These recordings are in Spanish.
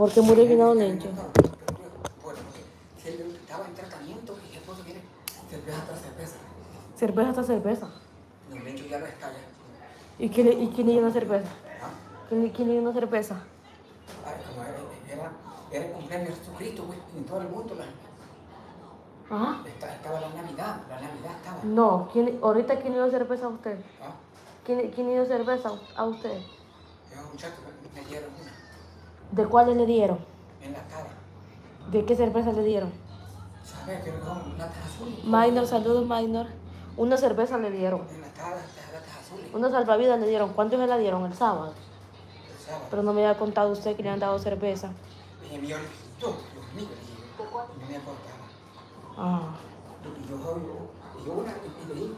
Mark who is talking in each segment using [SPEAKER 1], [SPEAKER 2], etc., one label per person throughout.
[SPEAKER 1] ¿Por qué murió Lencho?
[SPEAKER 2] Bueno, porque si él estaba en tratamiento y después viene cerveza tras cerveza.
[SPEAKER 1] Cerveza hasta cerveza.
[SPEAKER 2] Don Lencho ya no está ya.
[SPEAKER 1] ¿Y quién, le- y quién le llenó cerveza?
[SPEAKER 2] ¿Ah?
[SPEAKER 1] ¿Quién, le- quién le llenó cerveza?
[SPEAKER 2] Como era, era, el cumpleaños de Jesucristo, güey, en todo el mundo. La,
[SPEAKER 1] ¿Ah?
[SPEAKER 2] esta- estaba la Navidad, la Navidad estaba.
[SPEAKER 1] No, ¿quién, ahorita quién le dio cerveza a usted?
[SPEAKER 2] ¿Ah?
[SPEAKER 1] ¿Quién, quién le dio cerveza a usted?
[SPEAKER 2] Era un muchacho que me dieron una
[SPEAKER 1] ¿De cuáles le dieron?
[SPEAKER 2] en la cara.
[SPEAKER 1] ¿De qué cerveza le dieron?
[SPEAKER 2] ¿Sabes que son latas azules?
[SPEAKER 1] Minor, saludos, Minor. Una cerveza le dieron.
[SPEAKER 2] En la cara, las latas azules.
[SPEAKER 1] Una salvavidas le dieron. ¿Cuántos se la dieron? El sábado.
[SPEAKER 2] El sábado.
[SPEAKER 1] Pero no me había contado usted que le han dado cerveza.
[SPEAKER 2] Y el mío, yo, los míos, le dije, no me aportaba.
[SPEAKER 1] Ah.
[SPEAKER 2] Y yo, yo, yo una, y le dije,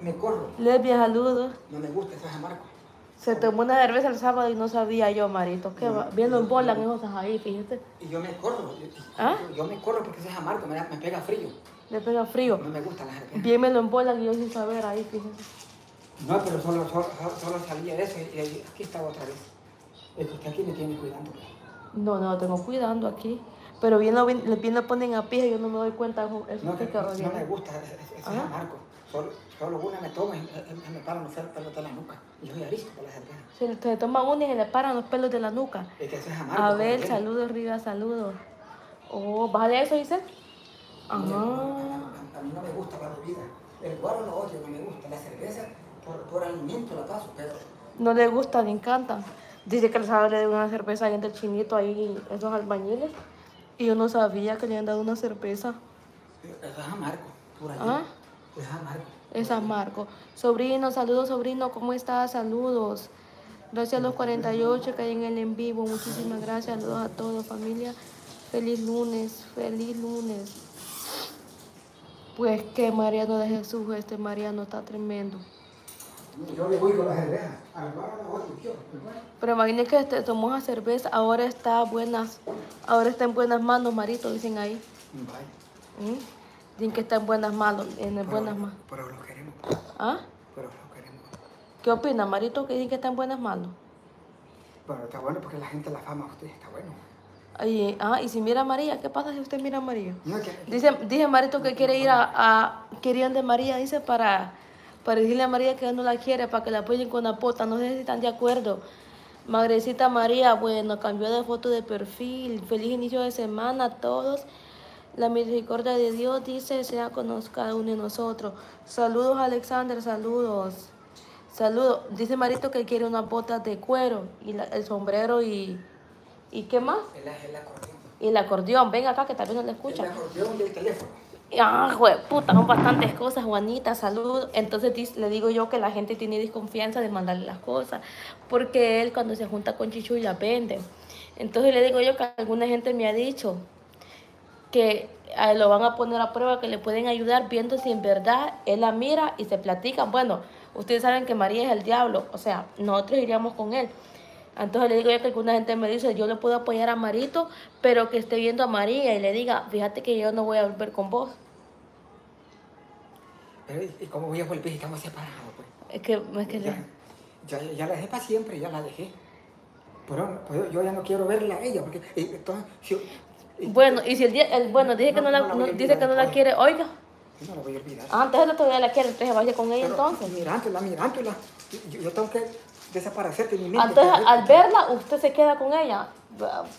[SPEAKER 2] me corro.
[SPEAKER 1] Lesbia, saludos.
[SPEAKER 2] No me gusta ese amargo.
[SPEAKER 1] Se tomó una cerveza el sábado y no sabía yo, Marito. ¿Qué va? Bien lo embolan esos ahí, fíjate.
[SPEAKER 2] Y yo me corro. Yo,
[SPEAKER 1] ¿Ah?
[SPEAKER 2] yo, yo me corro porque ese es amargo, me, me pega frío.
[SPEAKER 1] Le pega frío.
[SPEAKER 2] No me gusta la cerveza.
[SPEAKER 1] Bien me lo embolan y yo sin saber ahí, fíjate.
[SPEAKER 2] No, pero solo, solo, solo- salía de eso y, y aquí estaba otra vez. Es que aquí me tiene cuidando.
[SPEAKER 1] No, no, tengo cuidando aquí. Pero bien lo, bien, lo ponen a pie y yo no me doy cuenta. Eso
[SPEAKER 2] No, que,
[SPEAKER 1] que
[SPEAKER 2] no, no me gusta, ese, ese es amargo. Solo, solo una me toma y, y- y me paran los pelos de la nuca. Y yo soy arisco para la cerveza.
[SPEAKER 1] Se, se toma una y se le paran los pelos de la nuca.
[SPEAKER 2] Es que ese es amargo.
[SPEAKER 1] A ver, saludos, Rivas, saludos. Oh, ¿vale eso, dice?
[SPEAKER 2] A,
[SPEAKER 1] Ah,
[SPEAKER 2] a- a mí no me gusta la bebida. El guaro lo odio, no me gusta. La cerveza, por, por alimento la paso, pero
[SPEAKER 1] no le gusta, le encanta. Dice que el sábado le dio una cerveza ahí del chinito, ahí, esos albañiles. Y yo no sabía que le habían dado una cerveza.
[SPEAKER 2] eso es amargo. Por ahí.
[SPEAKER 1] ¿Ah?
[SPEAKER 2] Es.
[SPEAKER 1] Es amargo. Sobrino, saludos, sobrino, ¿cómo estás? Saludos. Gracias a los 48 que hay en el en vivo. Muchísimas gracias. Saludos a todos, familia. Feliz lunes, feliz lunes. Pues que Mariano de Jesús, este Mariano está tremendo.
[SPEAKER 2] Yo le voy con la cerveza. Al guaro lo odio, yo. el guaro.
[SPEAKER 1] Pero imagínate que este, tomó esa cerveza, ahora está buenas, ahora está en buenas manos, Marito, dicen ahí. ¿Mm? Dicen que está en buenas manos, en
[SPEAKER 2] Pero-
[SPEAKER 1] buenas manos.
[SPEAKER 2] Pero lo queremos.
[SPEAKER 1] ¿Ah?
[SPEAKER 2] Pero lo queremos.
[SPEAKER 1] ¿Qué opina, Marito, que dicen que está en buenas manos?
[SPEAKER 2] Pero está bueno porque la gente la fama a usted, está bueno.
[SPEAKER 1] Ay, ah, y si mira a María, ¿qué pasa si usted mira a María?
[SPEAKER 2] No, es que,
[SPEAKER 1] Dice, dice Marito que quiere ir a, a quería donde María, dice, para, para decirle a María que no la quiere, para que la apoyen con la pota. No sé si están de acuerdo. Madrecita María, bueno, cambió de foto de perfil. Feliz inicio de semana a todos. La misericordia de Dios dice, sea con cada uno de nosotros. Saludos, Alexander, saludos. Saludos. Dice Marito que quiere unas botas de cuero y la- el sombrero y... ¿Y qué más?
[SPEAKER 2] el, el acordeón.
[SPEAKER 1] Y el acordeón. Ven acá que tal vez no le escucha.
[SPEAKER 2] El acordeón y el teléfono.
[SPEAKER 1] Ah, jue, puta, son bastantes cosas, Juanita, salud. Entonces le digo yo que la gente tiene desconfianza de mandarle las cosas, porque él cuando se junta con Chichu las vende. Entonces le digo yo que alguna gente me ha dicho que él lo van a poner a prueba, que le pueden ayudar viendo si en verdad él la mira y se platican. Bueno, ustedes saben que María es el diablo, o sea, nosotros iríamos con él. Entonces le digo yo que alguna gente me dice, yo le puedo apoyar a Marito, pero que esté viendo a María y le diga, fíjate que yo no voy a volver con vos.
[SPEAKER 2] Pero, ¿y cómo voy a volver? Estamos separados, pues.
[SPEAKER 1] Es que, es que
[SPEAKER 2] Ya, ya, ya la dejé para siempre, ya la dejé. Pero, yo ya no quiero verla a ella, porque eh, entonces, si- eh,
[SPEAKER 1] Bueno, y si el día, el, bueno, dice que no,
[SPEAKER 2] No,
[SPEAKER 1] la,
[SPEAKER 2] no la
[SPEAKER 1] no-
[SPEAKER 2] a
[SPEAKER 1] dice que no la quiere, oiga,
[SPEAKER 2] no la voy a olvidar.
[SPEAKER 1] ah, entonces no todavía la quiere, entonces vaya con ella
[SPEAKER 2] Pero,
[SPEAKER 1] entonces.
[SPEAKER 2] Mirándola, mirándola. Yo, yo tengo que desaparecer de mi mente.
[SPEAKER 1] Entonces,
[SPEAKER 2] pero-
[SPEAKER 1] al verla, usted se queda con ella.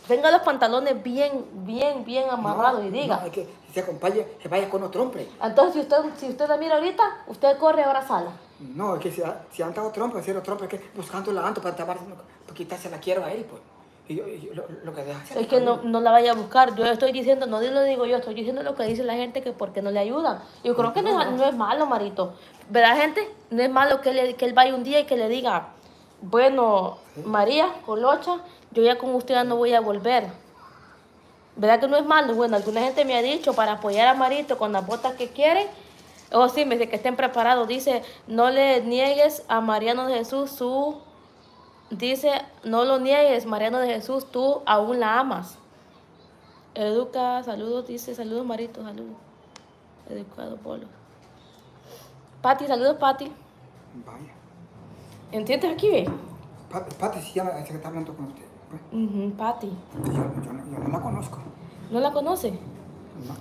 [SPEAKER 1] Tenga los pantalones bien, bien, bien amarrados y diga.
[SPEAKER 2] No, es que se acompañe, se vaya con otro hombre.
[SPEAKER 1] Entonces, si usted, si usted la mira ahorita, usted corre ahora sala.
[SPEAKER 2] No, es que si, ha- si han dado trompa, si otro trompa, es que buscando la anto para tapar, para quitarse la quiero a él, pues. Y yo, y yo lo, lo que deja hacer.
[SPEAKER 1] Es que no, no la vaya a buscar. Yo estoy diciendo, no lo digo yo, estoy diciendo lo que dice la gente que porque no le ayudan. Yo creo que no, es- no es malo, Marito. ¿Verdad, gente? No es malo que, le- que él vaya un día y que le diga, bueno, María, Colocha, yo ya con usted ya no voy a volver. ¿Verdad que no es malo? Bueno, alguna gente me ha dicho para apoyar a Marito con las botas que quiere. Oh, sí, me dice que estén preparados. Dice, no le niegues a Mariano de Jesús su... Dice, no lo niegues, Mariano de Jesús, tú aún la amas. Educa, saludos, dice, saludos Marito, saludos. Educado Polo. Pati, saludos Pati.
[SPEAKER 2] Vaya.
[SPEAKER 1] ¿Entiendes aquí, ve?
[SPEAKER 2] Pati se llama, ese que está hablando con usted. pues.
[SPEAKER 1] Patty.
[SPEAKER 2] Yo, yo no, yo no la conozco.
[SPEAKER 1] ¿No la conoce?
[SPEAKER 2] No.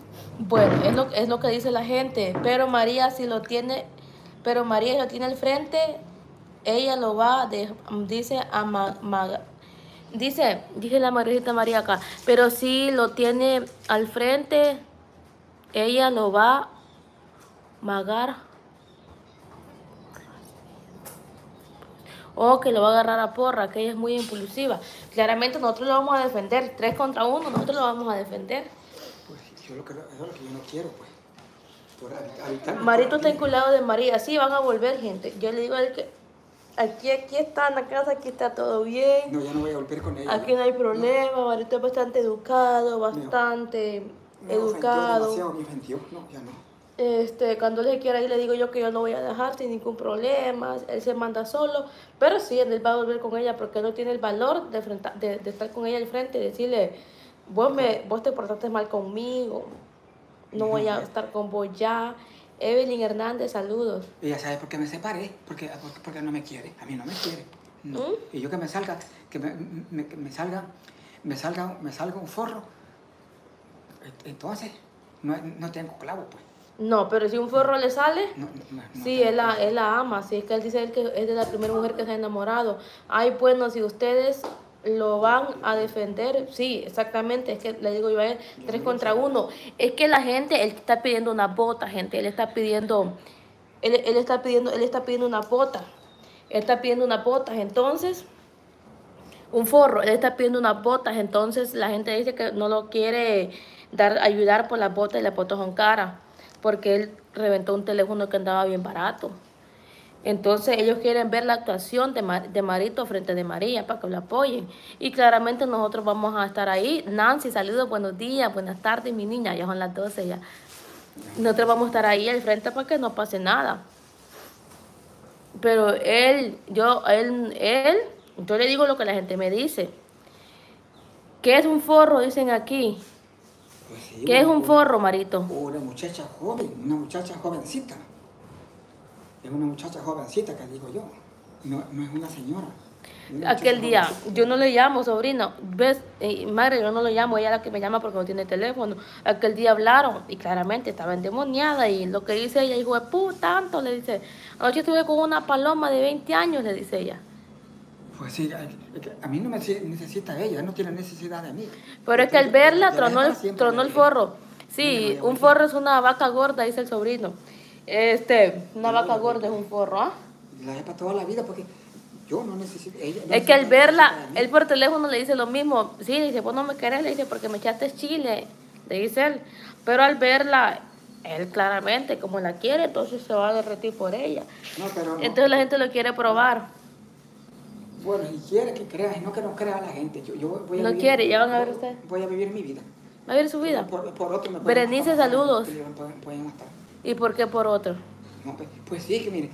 [SPEAKER 1] Bueno, es lo, es lo que dice la gente. Pero María si lo tiene, pero María si lo tiene al frente, ella lo va, de, dice a ma- ma- dice, dice la Marijita María acá, pero si lo tiene al frente, ella lo va a magar. O que lo va a agarrar a porra, que ella es muy impulsiva. Claramente nosotros lo vamos a defender, tres contra uno, nosotros lo vamos a defender.
[SPEAKER 2] Pues yo lo que, eso es lo que yo no quiero, pues. Por
[SPEAKER 1] Marito está enculado de María, sí, van a volver gente. Yo le digo a él que aquí, aquí está en la casa, aquí está todo bien,
[SPEAKER 2] No, ya no voy a volver con ella.
[SPEAKER 1] aquí no hay problema, Marito es bastante educado, bastante
[SPEAKER 2] Me ofendió
[SPEAKER 1] educado.
[SPEAKER 2] demasiado, me ofendió. No, ya no.
[SPEAKER 1] Este, cuando él se quiera ir le digo yo que yo lo voy a dejar sin ningún problema, él se manda solo, pero sí, él va a volver con ella porque él no tiene el valor de, enfrentar- de, de estar con ella al frente y decirle, vos, me, vos te portaste mal conmigo, no voy a estar con vos ya. Evelyn Hernández, saludos.
[SPEAKER 2] Y ya sabes por qué me separé, porque, porque, porque no me quiere, a mí no me quiere. No.
[SPEAKER 1] ¿Mm?
[SPEAKER 2] Y yo que me salga, que me, me- que me salga, me salga, me salga un forro, ent- entonces no, no tengo clavo, pues.
[SPEAKER 1] No, pero si un forro le sale,
[SPEAKER 2] No, no- no
[SPEAKER 1] sí, él la, él la ama. Si es que él dice él que es de la primera mujer que se ha enamorado. Ay, bueno, si ustedes lo van a defender, sí, exactamente. Es que le digo yo a él, tres contra uno. Es que la gente, él está pidiendo una bota, gente. Él está pidiendo, él, él está pidiendo, él está pidiendo una bota. Él está pidiendo una botas. Entonces, un forro, él está pidiendo unas botas, entonces la gente dice que no lo quiere dar, ayudar por las botas y las botas son caras, porque él reventó un teléfono que andaba bien barato. Entonces ellos quieren ver la actuación de, Mar- de Marito frente de María para que lo apoyen. Y claramente nosotros vamos a estar ahí. Nancy, saludos, buenos días, buenas tardes, mi niña, ya son las 12 ya. Nosotros vamos a estar ahí al frente para que no pase nada. Pero él, yo, él, él, yo le digo lo que la gente me dice. ¿Qué es un forro? Dicen aquí.
[SPEAKER 2] Pues sí,
[SPEAKER 1] ¿Qué es un forro, Marito?
[SPEAKER 2] Una muchacha joven, una muchacha jovencita. Es una muchacha jovencita que digo yo. No, no es una señora. Una
[SPEAKER 1] Aquel día,
[SPEAKER 2] jovencita.
[SPEAKER 1] yo no le llamo, sobrino. ¿Ves? Eh, madre, yo no lo llamo, ella es la que me llama porque no tiene teléfono. Aquel día hablaron y claramente estaba endemoniada y lo que dice ella, hijo de puta, tanto, le dice. Anoche estuve con una paloma de 20 años, le dice ella.
[SPEAKER 2] Pues sí, a- es que a mí no me nece- necesita ella, no tiene necesidad de mí.
[SPEAKER 1] Pero es que al verla tronó tronó el forro. Sí, un forro es una vaca gorda, dice el sobrino. Este, una vaca gorda es un forro, ¿ah?
[SPEAKER 2] La es para toda la vida porque yo no necesito. Ella no
[SPEAKER 1] Es que al verla, él por teléfono le dice lo mismo. Sí, le dice, vos no me querés, le dice, porque me echaste chile, le dice él. Pero al verla, él claramente, como la quiere, entonces se va a derretir por ella.
[SPEAKER 2] No, pero no.
[SPEAKER 1] Entonces la gente lo quiere probar.
[SPEAKER 2] Bueno, si quiere que crea, y no que no crea la gente. Yo, yo voy a
[SPEAKER 1] No
[SPEAKER 2] vivir-
[SPEAKER 1] quiere, ya van a ver ustedes.
[SPEAKER 2] Voy a vivir mi vida.
[SPEAKER 1] Va a ver su vida.
[SPEAKER 2] Por, por otro me
[SPEAKER 1] Berenice,
[SPEAKER 2] matar,
[SPEAKER 1] saludos.
[SPEAKER 2] me Pueden, pueden matar.
[SPEAKER 1] ¿Y por qué por otro?
[SPEAKER 2] No, pues, pues sí, que mire.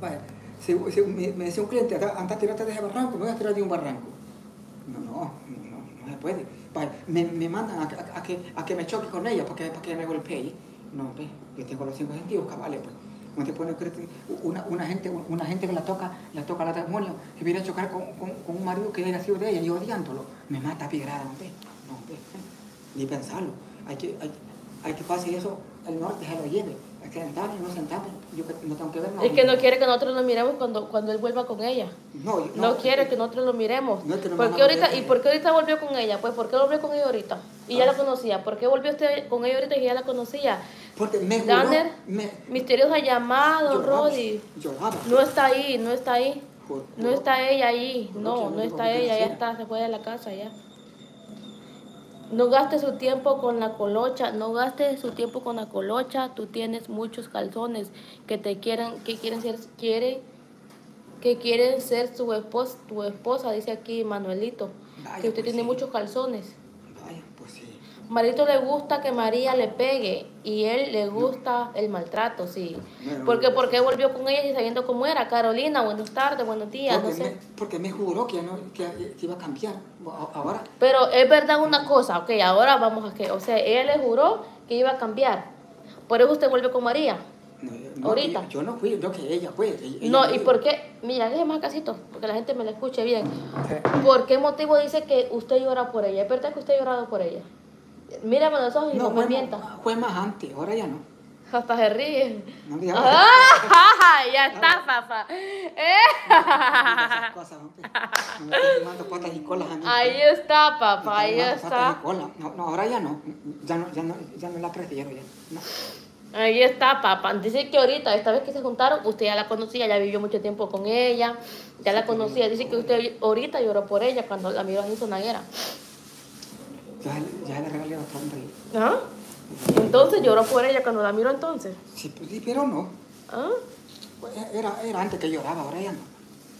[SPEAKER 2] Vaya, si, si me, me decía un cliente, anda, anda a tirarte de ese barranco, me voy a tirar de un barranco. No, no, no, no, no se puede. Vaya, me, me mandan a, a- a que, a que me choque con ella para que, para que me golpee. No, pues, yo tengo los cinco sentidos, cabales, pues. No te que una, una, gente, una gente que la toca, la toca la demonio, que viene a chocar con, con, con un marido que haya sido de ella y odiándolo, me mata a pigrada, no. No, pues, ni pensarlo. Hay que, hay, hay que pase eso, el norte se lo lleve. Sentarme, no sentarme, yo no tengo que ver nada.
[SPEAKER 1] Es que no quiere que nosotros lo miremos cuando, cuando él vuelva con ella.
[SPEAKER 2] No, yo-
[SPEAKER 1] No, quiere que nosotros lo miremos.
[SPEAKER 2] No que no
[SPEAKER 1] ¿Por qué ahorita. ¿Y por qué ahorita volvió con ella? Pues ¿por qué volvió con ella ahorita? Y ya
[SPEAKER 2] Ah.
[SPEAKER 1] la conocía. ¿Por qué volvió usted con ella ahorita y ya la conocía?
[SPEAKER 2] Porque me juró,
[SPEAKER 1] Danner,
[SPEAKER 2] me,
[SPEAKER 1] misteriosa Rodi.
[SPEAKER 2] lloraba.
[SPEAKER 1] No está ahí, no está ahí. No está ella ahí. No, no
[SPEAKER 2] no
[SPEAKER 1] está ella, ya está, se fue de la casa ya. No gaste su tiempo con la colocha, no gaste su tiempo con la colocha. Tú tienes muchos calzones que te quieren, que quieren ser, quiere, que quieren ser su esposa, tu esposa, dice aquí Manuelito.
[SPEAKER 2] Vaya,
[SPEAKER 1] que usted
[SPEAKER 2] pues
[SPEAKER 1] tiene
[SPEAKER 2] sí.
[SPEAKER 1] muchos calzones. Marito le gusta que María le pegue y él le gusta el maltrato, sí.
[SPEAKER 2] Bueno,
[SPEAKER 1] Porque
[SPEAKER 2] bueno.
[SPEAKER 1] ¿por qué volvió con ella y sabiendo cómo era? Carolina, buenas tardes, buenos días, no
[SPEAKER 2] Porque,
[SPEAKER 1] sé.
[SPEAKER 2] me, porque me juró que, no, que, que iba a cambiar. Ahora,
[SPEAKER 1] Pero es verdad una cosa, ok, ahora vamos a que, o sea, ella le juró que iba a cambiar. Por eso usted vuelve con María.
[SPEAKER 2] No, no,
[SPEAKER 1] Ahorita.
[SPEAKER 2] Yo, yo no fui, yo que ella fue. ella-
[SPEAKER 1] No, ¿y por qué? Mira, déjeme más casito, porque la gente me la escuche bien. ¿Por qué motivo dice que usted llora por ella? ¿Es verdad que usted ha llorado por ella? Mírame los ojos y no, me
[SPEAKER 2] fue,
[SPEAKER 1] mienta.
[SPEAKER 2] ma- fue más antes, ahora ya no.
[SPEAKER 1] Hasta se ríe.
[SPEAKER 2] No digas
[SPEAKER 1] ¡Ah! Ya está, papá.
[SPEAKER 2] esas cosas, hombre. No me estés llamando patas y colas a mí.
[SPEAKER 1] Ahí está, papá, ahí está.
[SPEAKER 2] No, no, ahora ya no. Ya no, ya no, ya no la prefiero ya. No.
[SPEAKER 1] Ahí está, papá. Dice que ahorita, esta vez que se juntaron, usted ya la conocía, ya vivió mucho tiempo con ella, ya la conocía. Dice que usted ahorita lloró por ella cuando la miró en Sonaguera
[SPEAKER 2] ya, ya le regalé bastante.
[SPEAKER 1] ¿Ah? Entonces lloró por ella cuando la miró entonces.
[SPEAKER 2] Sí, pues, pero no.
[SPEAKER 1] ¿Ah?
[SPEAKER 2] Pues, e-, era, era antes que lloraba, ahora ya no.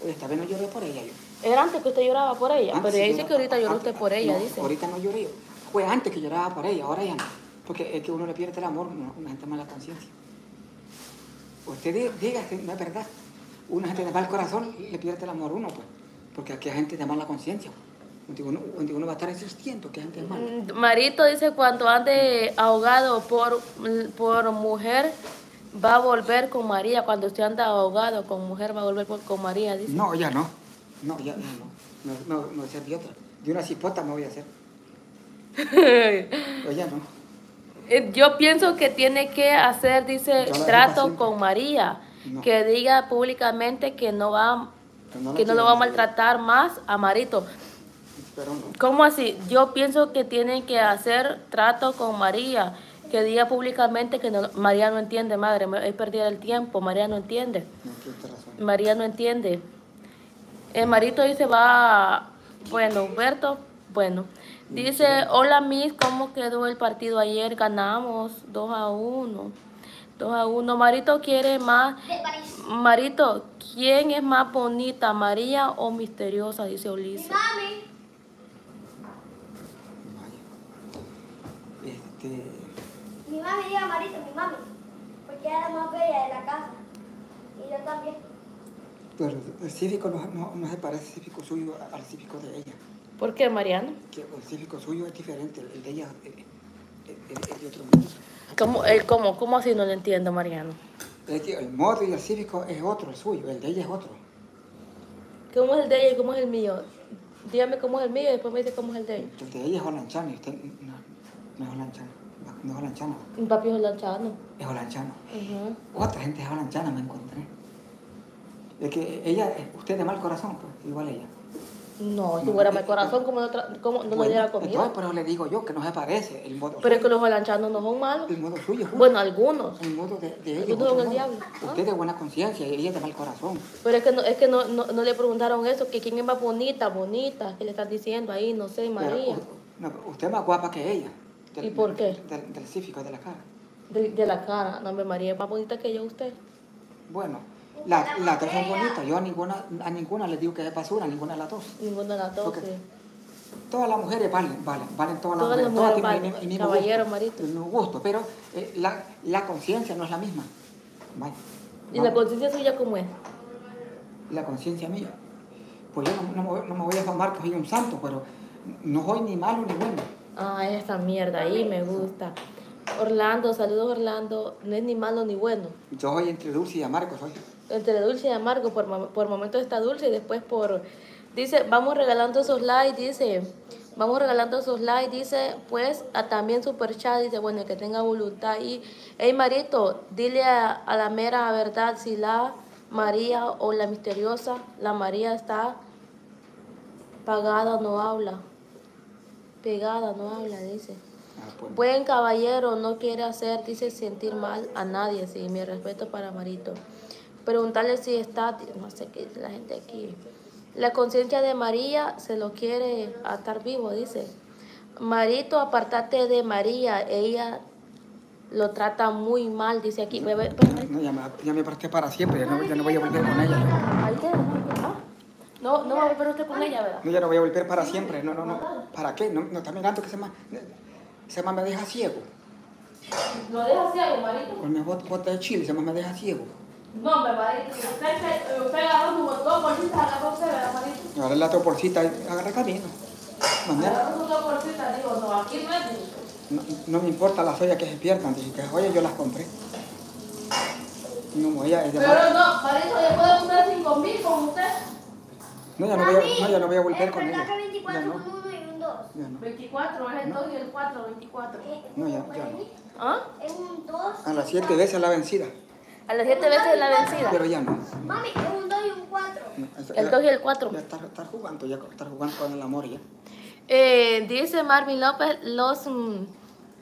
[SPEAKER 2] Pues, esta vez no lloré por ella yo.
[SPEAKER 1] Era antes que usted lloraba por ella, pero ella dice que ahorita lloró usted por ella, dice.
[SPEAKER 2] Ahorita no lloré. Fue antes que lloraba por ella, ahora ya no. Porque es que uno le pierde el amor, una gente mala conciencia. Usted diga, no es verdad. Una gente de mal corazón le pierde el amor a uno, pues. Porque aquí hay gente de mala conciencia. 21, va a estar existiendo, que antes malo.
[SPEAKER 1] Mm, Marito dice, cuando antes ahogado por, por mujer, va a volver con María. Cuando usted anda ahogado con mujer, va a volver con María, dice.
[SPEAKER 2] No, ya no. No, ya, no. No, no, no sea de otra. De una cipota me voy a hacer. o pues ya no.
[SPEAKER 1] Eh, yo pienso que tiene que hacer, dice, trato con María. Que diga públicamente que no va,
[SPEAKER 2] que no
[SPEAKER 1] lo va a maltratar más a Marito.
[SPEAKER 2] Pero no.
[SPEAKER 1] ¿Cómo así? Yo pienso que tienen que hacer trato con María. Que diga públicamente que no- María no entiende, madre. me- He perdido el tiempo. María no entiende.
[SPEAKER 2] No.
[SPEAKER 1] María no entiende. El marito dice, va, bueno, Humberto, bueno. Dice, hola Miss, ¿cómo quedó el partido ayer? Ganamos 2 a 1. 2 a 1. Marito quiere más. Marito, ¿quién es más bonita, María o misteriosa? Dice Ulises.
[SPEAKER 3] Mami,
[SPEAKER 2] Vaya. Este.
[SPEAKER 3] Mi mami diga Marito, mi mami, porque ella es la más bella de la casa. Y yo también.
[SPEAKER 2] Pero el cívico no, no, no se parece el cívico suyo al cívico de ella.
[SPEAKER 1] ¿Por qué, Mariano?
[SPEAKER 2] Que el cívico suyo es diferente, el de ella eh, eh, es, es de otro mundo.
[SPEAKER 1] ¿Cómo, el, cómo, ¿Cómo así no lo entiendo, Mariano?
[SPEAKER 2] Es que el modo y el cívico es otro, el suyo, el de ella es otro.
[SPEAKER 1] ¿Cómo es el de ella y cómo es el mío? Dígame cómo es el mío y después me dice cómo es el de ella.
[SPEAKER 2] El de ella es holanchano y usted no, no es holanchano. No es holanchano,
[SPEAKER 1] Mi papi es holanchano.
[SPEAKER 2] es holanchano.
[SPEAKER 1] Ujú.
[SPEAKER 2] Otra gente es holanchana me encontré. Es que ella, usted es de mal corazón, pues, igual ella.
[SPEAKER 1] No, si fuera mal corazón, ¿cómo no, cómo no
[SPEAKER 2] Bueno,
[SPEAKER 1] le diera
[SPEAKER 2] entonces,
[SPEAKER 1] comida?
[SPEAKER 2] pero le digo yo que no se parece el modo
[SPEAKER 1] Pero es que los holanchanos no son malos.
[SPEAKER 2] El modo suyo es uno.
[SPEAKER 1] Bueno, algunos.
[SPEAKER 2] El modo de, de ella.
[SPEAKER 1] Algunos son el diablo, ¿no?
[SPEAKER 2] Usted es de buena conciencia y ella es de mal corazón.
[SPEAKER 1] Pero es que no, es que no, no, no le preguntaron eso, que quién es más bonita, bonita, que le estás diciendo ahí, no sé,
[SPEAKER 2] Pero,
[SPEAKER 1] María.
[SPEAKER 2] u- no, pero usted es más guapa que ella.
[SPEAKER 1] ¿Y por qué?
[SPEAKER 2] Del, del cífico, de la cara.
[SPEAKER 1] De, de la cara, no, hombre, María es más bonita que yo, usted.
[SPEAKER 2] Bueno, la- las dos son bonitas. Yo a ninguna, a ninguna les digo que es basura, a ninguna de las dos.
[SPEAKER 1] Ninguna de las dos, sí.
[SPEAKER 2] Todas las mujeres valen, valen, valen todas las
[SPEAKER 1] Todas las
[SPEAKER 2] mujeres.
[SPEAKER 1] mujeres
[SPEAKER 2] tienen el mismo
[SPEAKER 1] caballero,
[SPEAKER 2] gusto,
[SPEAKER 1] marito.
[SPEAKER 2] El mismo gusto, pero eh, la, la conciencia no es la misma.
[SPEAKER 1] ¿Y la conciencia suya cómo es?
[SPEAKER 2] la conciencia mía. Pues yo no, no me, no me voy a formar que soy un santo, pero no soy ni malo ni bueno.
[SPEAKER 1] Ah, esta mierda ahí me gusta. Orlando, saludos Orlando, no es ni malo ni bueno.
[SPEAKER 2] Yo soy entre dulce y amargo, soy.
[SPEAKER 1] entre dulce y amargo, por, por momentos está dulce y después por... Dice, vamos regalando esos likes, dice, vamos regalando esos likes, dice, pues a también super chat, dice, bueno, que tenga voluntad. Y, hey Marito, dile a, a la mera verdad si la María o la misteriosa, la María está pagada, no habla. Pegada, no habla, dice.
[SPEAKER 2] Ah, pues.
[SPEAKER 1] Buen caballero no quiere hacer, dice, sentir mal a nadie, sí, mi respeto para Marito. Preguntarle si está, no sé qué dice la gente aquí. La conciencia de María se lo quiere a estar vivo, dice. Marito, apartate de María, ella lo trata muy mal, dice aquí.
[SPEAKER 2] No, ya, me, ya me aparté para siempre, ya no, ya no voy a volver con ella.
[SPEAKER 1] No, no va a volver usted con ella, ¿verdad?
[SPEAKER 2] No, ya no voy a volver para siempre, no, no, no. ¿Para qué? No, no está mirando que se me, se me deja ciego.
[SPEAKER 1] Lo deja ciego, Marito.
[SPEAKER 2] Con mi bot- bota de chile se me deja ciego.
[SPEAKER 1] No, hombre, Marito, usted, usted, usted agarró su dos bolsitas, agarró usted, ¿verdad, Marito?
[SPEAKER 2] Ahora la toporcita agarra camino. Mañana
[SPEAKER 1] Agarró dos bolsitas, digo, no, aquí no es.
[SPEAKER 2] no, no me importa las ollas que se pierdan, dije que las ollas yo las compré. No, ella de
[SPEAKER 1] Pero no, Marito, ya puede usar 5 mil con usted.
[SPEAKER 2] No, ya no voy a, no, ya no voy a volver
[SPEAKER 3] ¿Es
[SPEAKER 2] con ella.
[SPEAKER 3] que 24
[SPEAKER 2] Ya no,
[SPEAKER 3] con uno y un 2?
[SPEAKER 2] ya no.
[SPEAKER 1] 24, es el 2 y el 4, 24.
[SPEAKER 2] No, ya, ya no.
[SPEAKER 1] ¿Ah?
[SPEAKER 3] Es un 2.
[SPEAKER 2] A las siete veces la vencida.
[SPEAKER 1] A las 7 veces la vencida.
[SPEAKER 2] Pero ya no.
[SPEAKER 3] Mami, es un 2 y un 4.
[SPEAKER 2] No, eso-
[SPEAKER 1] El
[SPEAKER 2] ya-
[SPEAKER 1] 2 y el 4.
[SPEAKER 2] Ya estar, estar jugando, ya estar jugando con el amor ya.
[SPEAKER 1] Eh, dice Marvin López, los mm,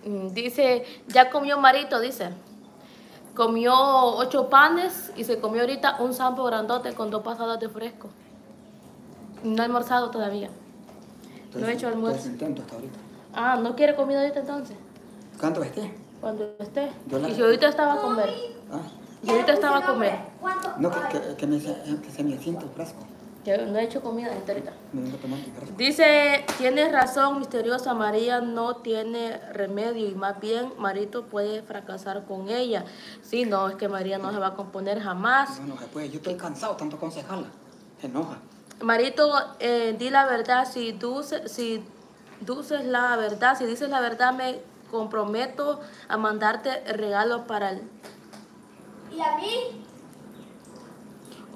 [SPEAKER 1] mm, dice, ya comió Marito, dice. Comió ocho panes y se comió ahorita un sampo grandote con dos pasadas de fresco. No ha almorzado todavía. No he hecho almuerzo.
[SPEAKER 2] Intento hasta ahorita.
[SPEAKER 1] Ah, ¿no quiere comida ahorita entonces?
[SPEAKER 2] ¿Cuánto esté?
[SPEAKER 1] Cuando esté.
[SPEAKER 2] Yo la-
[SPEAKER 1] Y si ahorita estaba a comer.
[SPEAKER 2] ¿Ah?
[SPEAKER 1] Y ahorita estaba a comer.
[SPEAKER 3] ¿Cuánto?
[SPEAKER 2] No, que, que, que, me, que se me siente el frasco.
[SPEAKER 1] Yo no he hecho comida hasta ahorita. Dice, tienes razón, misteriosa María no tiene remedio y más bien Marito puede fracasar con ella. Sí, no, es que María no se va a componer jamás.
[SPEAKER 2] No, no se puede. Yo estoy cansado tanto aconsejarla. Se enoja.
[SPEAKER 1] Marito, eh, di la verdad, si dulce, si dulces la verdad, si dices la verdad me comprometo a mandarte regalo para el...
[SPEAKER 3] ¿Y a mí?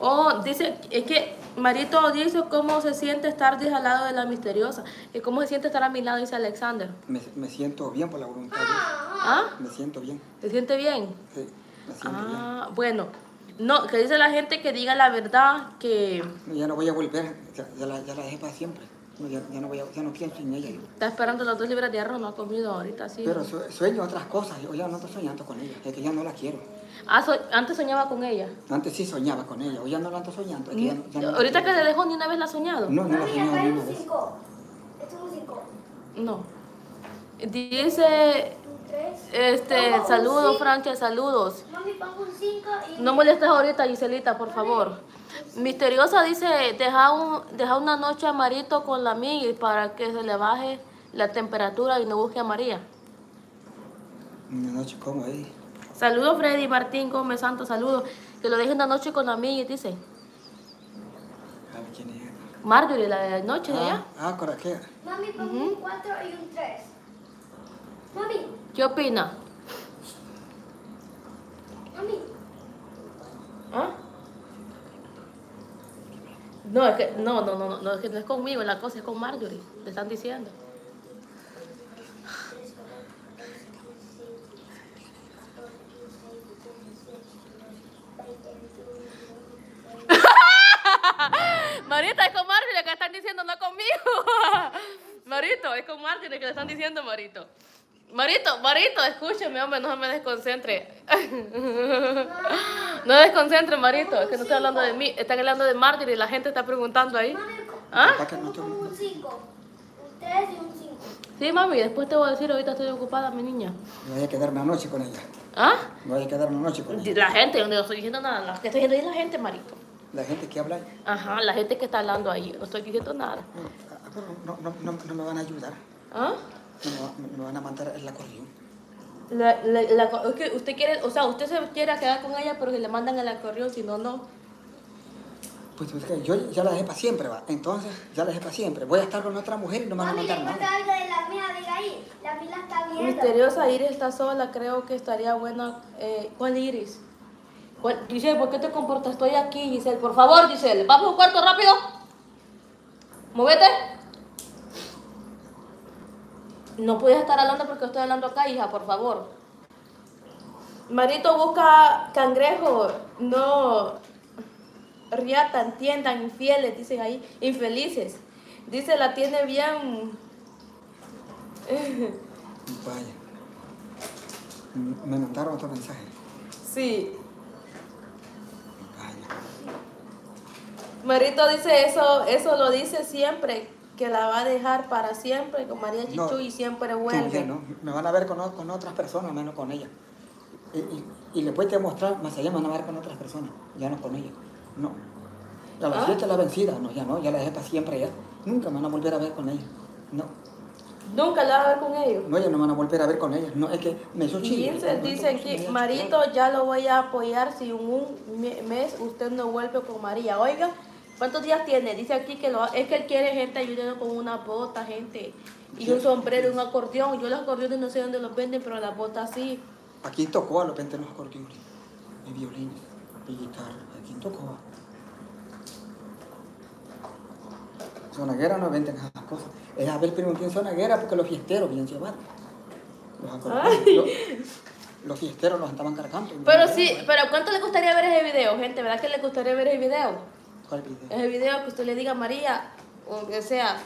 [SPEAKER 1] Oh, dice, es que Marito dice cómo se siente estar al lado de la misteriosa. Y cómo se siente estar a mi lado, dice Alexander.
[SPEAKER 2] Me, me siento bien por la voluntad de Dios.
[SPEAKER 1] ¿Ah?
[SPEAKER 2] Me siento bien.
[SPEAKER 1] ¿Se siente bien?
[SPEAKER 2] Sí, me siento
[SPEAKER 1] Ah, bueno. No, que dice la gente que diga la verdad, que.
[SPEAKER 2] Ya no voy a volver. Ya, ya la, ya la dejé para siempre. No, ya, ya no voy a, ya no pienso en ella. yo.
[SPEAKER 1] está esperando las dos libras de arroz, no ha comido ahorita, sí.
[SPEAKER 2] Pero sue- sueño otras cosas. Yo ya no estoy soñando con ella. Es que ya no la quiero.
[SPEAKER 1] Ah, so- antes soñaba con ella.
[SPEAKER 2] Antes sí soñaba con ella. Hoy ya no la ando soñando. Es que ya, no- ya no la
[SPEAKER 1] ahorita que se dejó, ni una vez la ha soñado.
[SPEAKER 2] No, no la
[SPEAKER 3] Mami,
[SPEAKER 2] soñaba
[SPEAKER 3] acá
[SPEAKER 2] ni una
[SPEAKER 3] un
[SPEAKER 2] vez.
[SPEAKER 3] 5. Este es un 5.
[SPEAKER 1] No. Dice,
[SPEAKER 3] Un 3.
[SPEAKER 1] Este, saludos, Francia, saludos.
[SPEAKER 3] Mami, pongo un 5 y...
[SPEAKER 1] No molestes ahorita, Giselita, por favor. Misteriosa dice, deja, un, deja una noche a Marito con la amiga para que se le baje la temperatura y no busque a María.
[SPEAKER 2] Una noche como ahí.
[SPEAKER 1] Saludos Freddy Martín Gómez Santos, saludos. Que lo deje una noche con la amiga, dice.
[SPEAKER 2] A ver quién es.
[SPEAKER 1] Marjorie, la de anoche de allá.
[SPEAKER 2] Ah, ah, con aquella.
[SPEAKER 3] Mami, pongo un 4 y un 3. Mami,
[SPEAKER 1] ¿Qué opina?
[SPEAKER 3] mami.
[SPEAKER 1] ¿Ah? No, es que no, no, no, no, es que no es conmigo, la cosa es con Marjorie, le están diciendo. Marita, es con Marjorie que están diciendo, no conmigo. Marito, es con Marjorie que le están diciendo, Marito. Marito, Marito, escúcheme, hombre, no se me desconcentre. No desconcentre, Marito, es que no estoy hablando de mí, están hablando de Marjorie y la gente está preguntando ahí. ¿Ah?
[SPEAKER 2] Papá, que no
[SPEAKER 3] ¿cómo
[SPEAKER 2] te-
[SPEAKER 3] pongo un 5? Un 3 y un 5.
[SPEAKER 1] Sí, mami, después te voy a decir, ahorita estoy ocupada, mi niña.
[SPEAKER 2] Me voy a quedar una noche con ella.
[SPEAKER 1] ¿Ah?
[SPEAKER 2] Me voy a quedar una noche con ella.
[SPEAKER 1] La gente, yo no estoy diciendo nada, la que estoy diciendo es la gente, Marito.
[SPEAKER 2] La gente que habla.
[SPEAKER 1] Ajá, la gente que está hablando ahí, no estoy diciendo nada.
[SPEAKER 2] Ah, pero no, no, no, no me van a ayudar.
[SPEAKER 1] ¿Ah?
[SPEAKER 2] No me, va- me van a mandar el acordeón.
[SPEAKER 1] La, la, la- es que usted quiere, o sea, usted se quiere quedar con ella, pero si le mandan el acordeón, si no, no.
[SPEAKER 2] Pues es que yo ya la dejé para siempre, va. Entonces, ya la dejé para siempre. Voy a estar con otra mujer y no me van a mandar nada.
[SPEAKER 3] algo de la mía, diga ahí. La mía la está viendo.
[SPEAKER 1] Misteriosa Iris está sola, creo que estaría buena. Eh, ¿Cuál Iris? ¿Cuál? Giselle, ¿por qué te comportas? Estoy aquí, Giselle. Por favor, Giselle, vamos a un cuarto rápido. Móvete. No puedes estar hablando porque estoy hablando acá, hija, por favor. Marito busca cangrejo, no riata, entiendan, infieles, dicen ahí, infelices. Dice, la tiene bien
[SPEAKER 2] Vaya. Me mandaron otro mensaje.
[SPEAKER 1] Sí.
[SPEAKER 2] Vaya.
[SPEAKER 1] Marito dice eso, eso lo dice siempre, que la va a dejar para siempre con María Chichu
[SPEAKER 2] No.
[SPEAKER 1] y siempre vuelve.
[SPEAKER 2] ¿no? Me van a ver con, con otras personas, menos con ella. Y, y, y le puedes demostrar, más allá me van a ver con otras personas, ya no con ella. No. A las
[SPEAKER 1] ¿Ah?
[SPEAKER 2] siete la vencida, no, ya no, ya la dejé para siempre ya. Nunca me van a volver a ver con ella. No.
[SPEAKER 1] Nunca la va a ver con ellos.
[SPEAKER 2] No, ellos no me van a volver a ver con ella. No, es que me hizo.
[SPEAKER 1] Dice, dice aquí, Marito, ya lo voy a apoyar si en un me- mes usted no vuelve con María. Oiga, ¿cuántos días tiene? Dice aquí que lo, es que él quiere gente ayudando con una bota, gente, y un sombrero, un acordeón. Yo los acordeones no sé dónde los venden, pero las botas sí.
[SPEAKER 2] Aquí tocó a los 20 los acordeones. y violines y guitarra. ¿Quién tocó? Sonaguera no venden esas cosas. Es a ver pregunté en Sonaguera porque los fiesteros vienen llevar. Los, acordeones, los, los fiesteros los andaban cargando.
[SPEAKER 1] Pero sí, pero ¿cuánto le gustaría ver ese video, gente? ¿Verdad que le gustaría ver ese video?
[SPEAKER 2] ¿Cuál video?
[SPEAKER 1] Ese video que usted le diga a María, o que sea,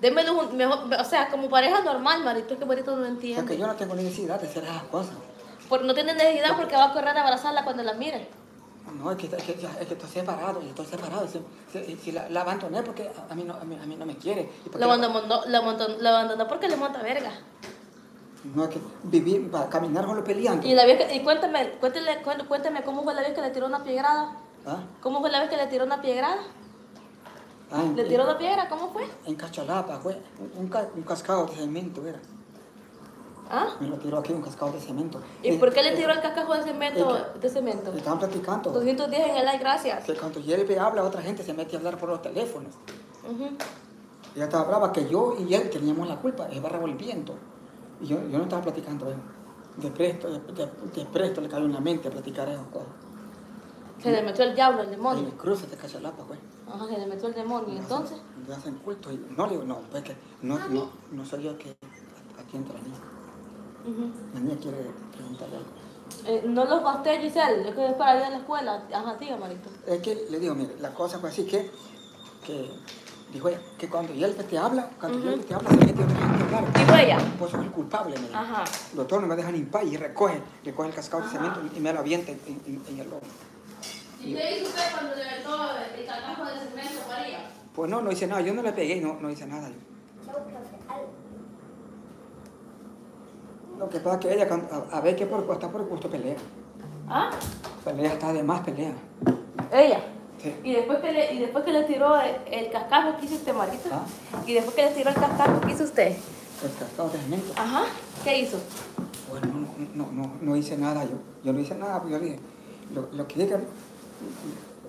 [SPEAKER 1] démelo un- mejor, o sea, como pareja normal, Marito, es que Marito no
[SPEAKER 2] Porque
[SPEAKER 1] entiende.
[SPEAKER 2] yo no tengo necesidad de hacer esas cosas.
[SPEAKER 1] Porque no tiene necesidad porque va a correr a abrazarla cuando la mire.
[SPEAKER 2] No, es que, es que, es que estoy separado, estoy separado. Si, si, si la, la abandoné porque a, mí no, a, mí, a mí no me quiere. Porque
[SPEAKER 1] Lo abandonó, lo abandonó, lo abandonó porque le monta verga.
[SPEAKER 2] No, es que vivir, para caminar con los peleando.
[SPEAKER 1] Y la que, y cuéntame, cuéntele, cué- cuénteme cómo fue la vez que le tiró una piedrada.
[SPEAKER 2] ¿Ah?
[SPEAKER 1] ¿Cómo fue la vez que le tiró una piedrada?
[SPEAKER 2] Ah,
[SPEAKER 1] ¿Le tiró la piedra? ¿Cómo fue?
[SPEAKER 2] en Cachalapa, fue un, un, ca- un cascado de cemento, era.
[SPEAKER 1] ¿Ah?
[SPEAKER 2] Me lo tiró aquí un cascado de cemento.
[SPEAKER 1] ¿Y
[SPEAKER 2] Eh,
[SPEAKER 1] por qué le
[SPEAKER 2] eh,
[SPEAKER 1] tiró el cascajo de cemento? De cemento?
[SPEAKER 2] Estaban platicando.
[SPEAKER 1] 210 en el like, gracias.
[SPEAKER 2] Que cuando Yerbe habla, otra gente se mete a hablar por los teléfonos.
[SPEAKER 1] Ujú.
[SPEAKER 2] Ella estaba brava que yo y él teníamos la culpa, es barra el viento. Y yo, yo no estaba platicando eso. De presto, de, de- de presto le cayó en la mente platicar esas cosas.
[SPEAKER 1] Se le metió el diablo, el
[SPEAKER 2] En
[SPEAKER 1] demonio.
[SPEAKER 2] el cruce de Cachalapa, güey.
[SPEAKER 1] Ajá, se le metió el demonio. ¿Y entonces?
[SPEAKER 2] Le hacen culto y no le digo, no, pues que no, no, no soy yo que aquí entra la niña. La niña quiere preguntarle algo.
[SPEAKER 1] Eh, no los gasté, Giselle. Es que es para ir a la escuela. Ajá, diga, Marito.
[SPEAKER 2] Es que le digo, mire, la cosa fue así que, que dijo ella, que cuando él te habla, cuando él te habla, se mete hablar.
[SPEAKER 1] Dijo ella.
[SPEAKER 2] Pues soy el culpable, me.
[SPEAKER 1] Ajá.
[SPEAKER 2] Los doctor no me dejan en paz y recoge, recoge el cascado de cemento y me lo avienta en, en- en el lomo.
[SPEAKER 1] ¿Y qué hizo usted cuando le metió el cascajo de cemento, María?
[SPEAKER 2] Pues no, no hice nada, yo no le pegué, no, no hice nada. Lo que pasa es que ella, a, a ver qué por, está por gusto pelea.
[SPEAKER 1] ¿Ah?
[SPEAKER 2] Pelea, está de más pelea.
[SPEAKER 1] Ella.
[SPEAKER 2] Sí.
[SPEAKER 1] Y después que le, y después que le tiró el, el cascajo, ¿qué hizo usted, Marito?
[SPEAKER 2] ¿Ah?
[SPEAKER 1] Y después que le tiró el cascajo, ¿qué hizo usted?
[SPEAKER 2] El cascado de cemento.
[SPEAKER 1] Ajá. ¿Qué hizo?
[SPEAKER 2] Bueno, no, no, no, no hice nada yo. Yo no hice nada, pues yo le dije, lo, lo que diga,